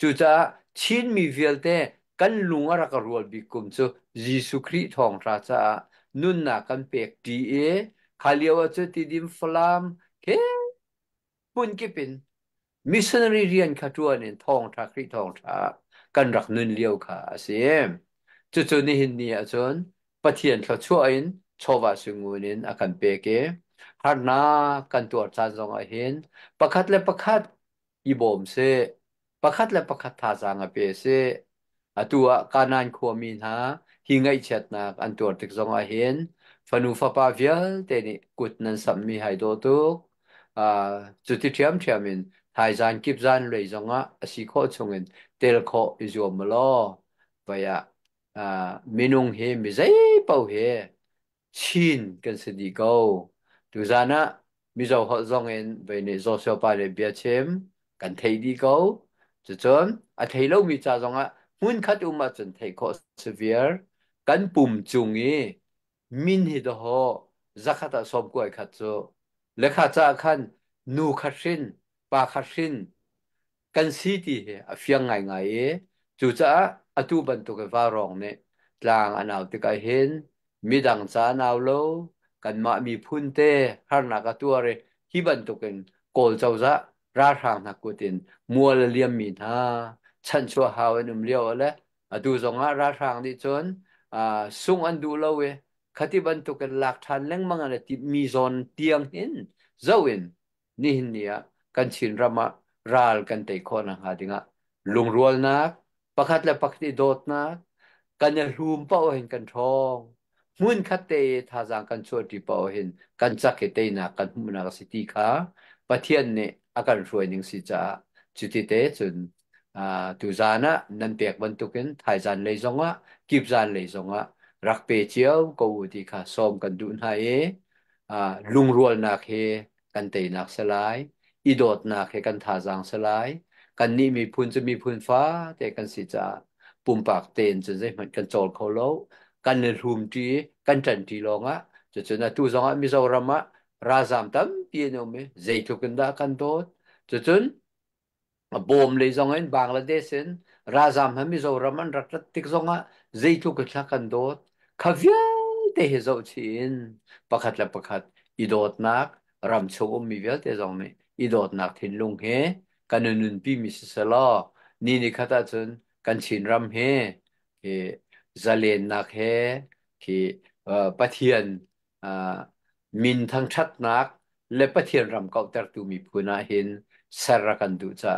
จุจ่าชินมีเวลเตกันลุงอรักรวลบิคุมจูจิสุครีทองราชานุนนักันเปกดีเอขาเลียว่าจะติดดิมฟลามเฮ้ปุ่นกี่ปนมิชชันนารีเรียนขัดวนี่ทองทักีิทองทักกันรักนุ่นเลี้ยวขาเสียมจู่จู่นี่เห็นนี่อาจารย์ปะเทียนเขัชจวยนชอบสูงเงินอาการเปกเกฮาร์นากันตัวจานทรงอาเห็นประคัดเละประคัดอีบอมเซประคัดเละประคัดท่าจางอาเปเซอตัวการนานขวามีนาฮิงไงเช็ดนักอันตัวตึกทรงอาเห็น phân fanufa pa vial te ni kut nan sammi hai à, do tu chủ tịch thiam thiam in hai zan kip zan lei zonga asi kho chungin tel kho izom lo vaya a minung he mi zai pau he chin kan se di go tu zana mi zo ho zong en ve ne zo so pa le bia chém, kan thầy đi go chu chon a thầy lâu mi cha á muốn khat u ma chen thei kho severe kan bùm chung ý. มินฮิดโฮจักข a t สมกวยขัดโซเลขาจ้าขันนูขัดสินปาขัดสินกันสีตีเฮอฟียงไงไงจูจ้าอตูบันตุกฟารองเนี่ยลางอันเอาติกาเห็นมีดังจานเอาโลกันมามีพุ่นเตฮันนักตัวเรฮิบันตุกันกอลเจ้าจ้าราทางนักกุตินมัวเลียมมีนาฉันชัวหาวนุ่มเลี้ยวเล้วดูสงะราทางดิจนอ่าสุงอันดูเลววคัดบันทุกันหลักฐานแรงมังอะไรที่มีซอนเตียงหินเจ้าอินนี่หินเนี่ยกันชินรามะรัลกันเตะคนนะฮะดิ่งะลุงรัวนักประคัดและปะคติโดดนักกันยารูมเป้าเห็นกันทอง มุ่นคัดเตะท่าทางกันช่วดที่เป้าเห็นกันจักเกตยนักกันหุ่นนักสิทธิ์ขาปะเทียนเนี่ยอาการรวยนิ่งสิจ้าจุดที่เตะจนอ่าตัวจานะนันเปียกบรรทุกันไทยจานเลยจงะกิบจานเลยจงะรักเปเชียวก็วุติคาะสอมกันดุนหาเออลุงรัวนักเฮกันเตนักสลายอีโดดนักเฮกันทาจางสลายกันนี่มีพุนจะมีพุนฟ้าแต่กันสิจะปุ่มปากเตนจะได้เหมือนกันโจลเขาแล้วกันเนรูมจีกันจันทีลองอะจะจะนะตู้สองอะมิซารามะราซามตั้มเปียโนเมใจทุกันได้กันโดดจะจนบอมเลยสองเอ็นบางละเดชินราซามทำมิซารามันรักติกสองอะใจทุกันได้กันโดด Kavya te hi zo chin pakhat la pakhat i dot nak ram chho om mi vel te zo mi i dot nak thin lung he kan nun pi mi se se lo ni ni khata chun kan chin ram he ki zalen nak he ki pathian min thang that nak le pathian ram kau ter tu mi phuna hin sarra kan du cha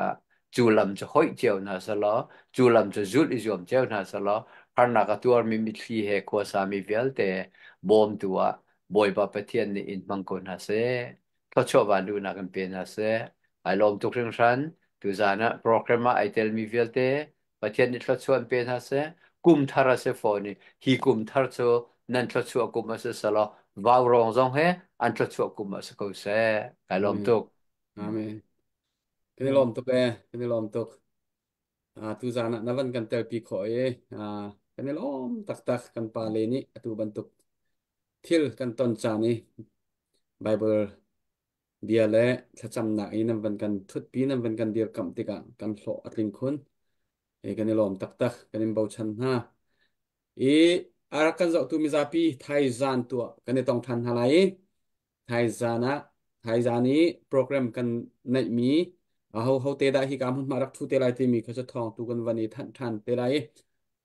chu lam cho hoi cheu na sa lo chu lam cho zul i zom cheu na sa lo har na ka tuar mi mi thli he ko sa mi vel te bom tua boy ba pathian ni in mang kon ha se tho cho wa lu na kan pen ha se ai lom tuk ring ran tu zana program ai tel mi vel te pathian ni tho chuan pen ha se kum thara se phone hi kum thar cho nan tho chu akum se sala vào rong rong he an tho chu akum se ko se ai lom tuk amen cái này lom tuk cái này lom tuk à tu zana na vẫn kan tel pi khoi à กันนี่ล้อมตักตักกันปาเลนี่ตัวบรรทุกทิลกันต้นจานี่ไบเบิลเบียร์เล่ถ้าจำหนักอีนั่นเป็นกันทุตปีนั่นเป็นกันเดียวกับติกากันโซอัดริงคุณเอกันนี่ล้อมตักตักกันนี่เบาชันฮะาอีอารักกันจอกตัวมิซาปีไทยจานตัวกันนี่ต้องทันอะไรไทยจานะไทยจานี้โปรแกรมกันในมีเอาเขาเตะได้ที่การพูดมารักทุเตะไรที่มีเขาจะทองตัวกันวันนี้ทันทันเตะไร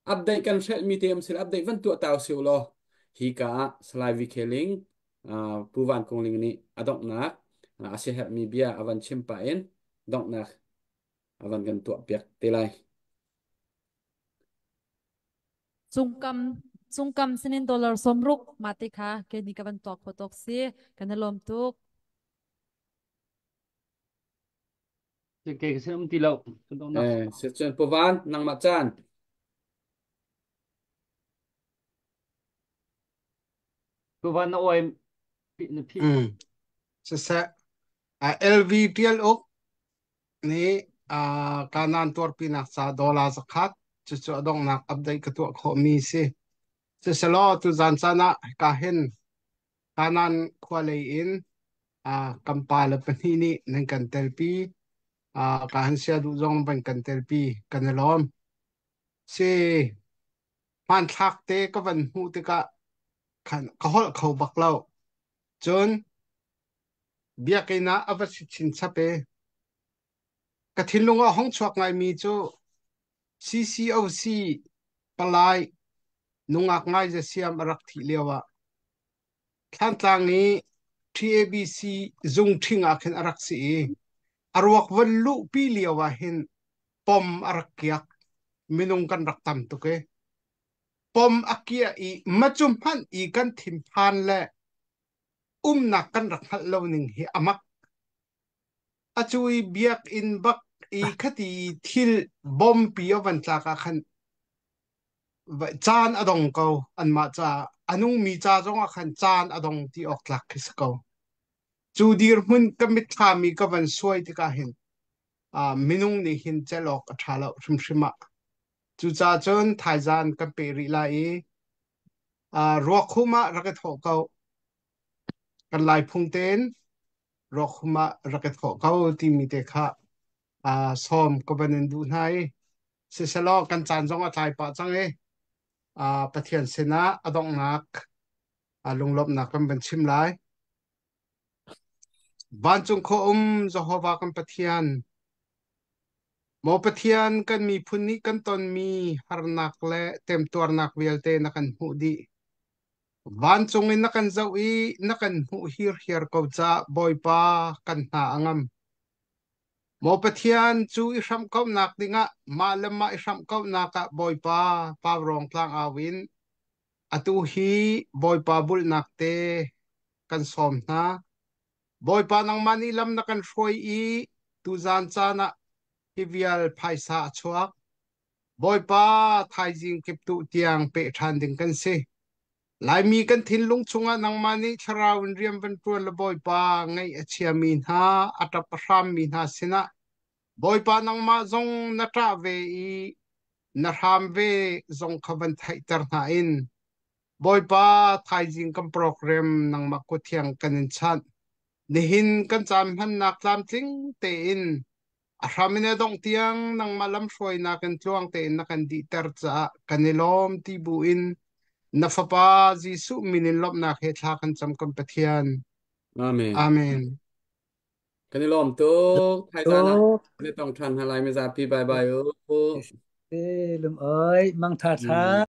update kan rel mi tem sil update van tu taw siu lo hi ka slai vi keling puwan kong ling ni adok na ase help mi bia avan chimpa en dok na avan kan tu piak telai sungkam sungkam sinin dollar somruk matika ke ni kavan tok potok si kanalom tuk Cái cái sẽ không tì lậu. Sẽ chân po van, năng mặt chan. one OM P. Mm. So, sa uh, LVTL o ni uh, kanan tuar pinak sa dola sa kat cucu adong nak update ketua komisi. So, sa lo tu zan sana kahin kanan kualayin uh, kampala panini ng kantelpi uh, kahan siya duzong pang kantelpi kanalom. Si panthak te kavan hu te ka เขาเขาบักเล่าจนเบียกินาอวสิชินชะเปกระทินลงอ่าห้องชวกไงมีจู่ซซีีโอซีปลายนุงักง่ายจะเสียมรักที่เลียวะท่านตางนี้บีซีจุงทิ้งอาคินรักสีอรวกวันลุปีเลียวะเห็นปมอรักยักมินุงกันรักตำตุเกปมอักียอีมาจุมพันอีกันทิมพานแลอุ้มนักกันรักัลโหนิ่งเฮอามักอาจุยเบียกอินบักอีคดีทิลบอมปีอวันจากาขันจานอดองเกาอันมาจาอันุงมีจาจงอขันจานอดองที่ออกหลักคิสเกาจูดีรมุนกมิทามีกวันสวยที่กาเห็นอ่ามินุงนี่เห็นเจลอกทาลาชุมชิมาจูจ้าจนไทยจันกับเปรีไลอ่ารัวคุมะรักทอกเขากันลายพุงเตนรัวคุมะรักทอกเขาที่มีเตค่ะอ่าซอมกบัปนดูไหนเสียสละกันจันจงอาไทยปะจังเออ่าประเทศเสนาอดองนักอ่าลงลบนักกันเป็นชิมไลวันจงโคอมจะหัวกันประเทศมอปะเทียนกันมีพุนนี้กันตอนมีฮาร์นักและเต็มตัวนักเวลเตนักันหูดีวันจงนักันเจ้าอีนักันหูฮิร์ฮิร์กอจะบอยปากันหาอังมมอปะเทียนจูอิชัมก็านักดิงะมาลมาอิชัมก็านักะบอยปาปาวรองพลางอาวินอตูฮีบอยปาบุลนักเตกันสอมนะบอยปานังมานิลัมนักันช่วยอีตุจานจานะ kivial phai sa chua boy pa thai jing kip tu tiang pe than ding kan se lai mi kan thin lung chunga nang mani tharawin riam ban tu la boy pa ngai achia min ha atap ram min ha sina boy pa nang ma zong na tra ve i na ram ve zong khaban thai tar na in boy pa thai jing kam program nang ma ko thiang kan in chan nihin kan cham han nak lam ting te in Aramine dong tiang nang malam shoy na kan tluang te na kan di ter cha kanilom ti buin na fapa jisu minin lop na khe thla kan cham kam pathian amen amen kanilom to thai ta na ne tong than halai me za pi bye bye o เอ้ลุงเอ้ยมังทาทา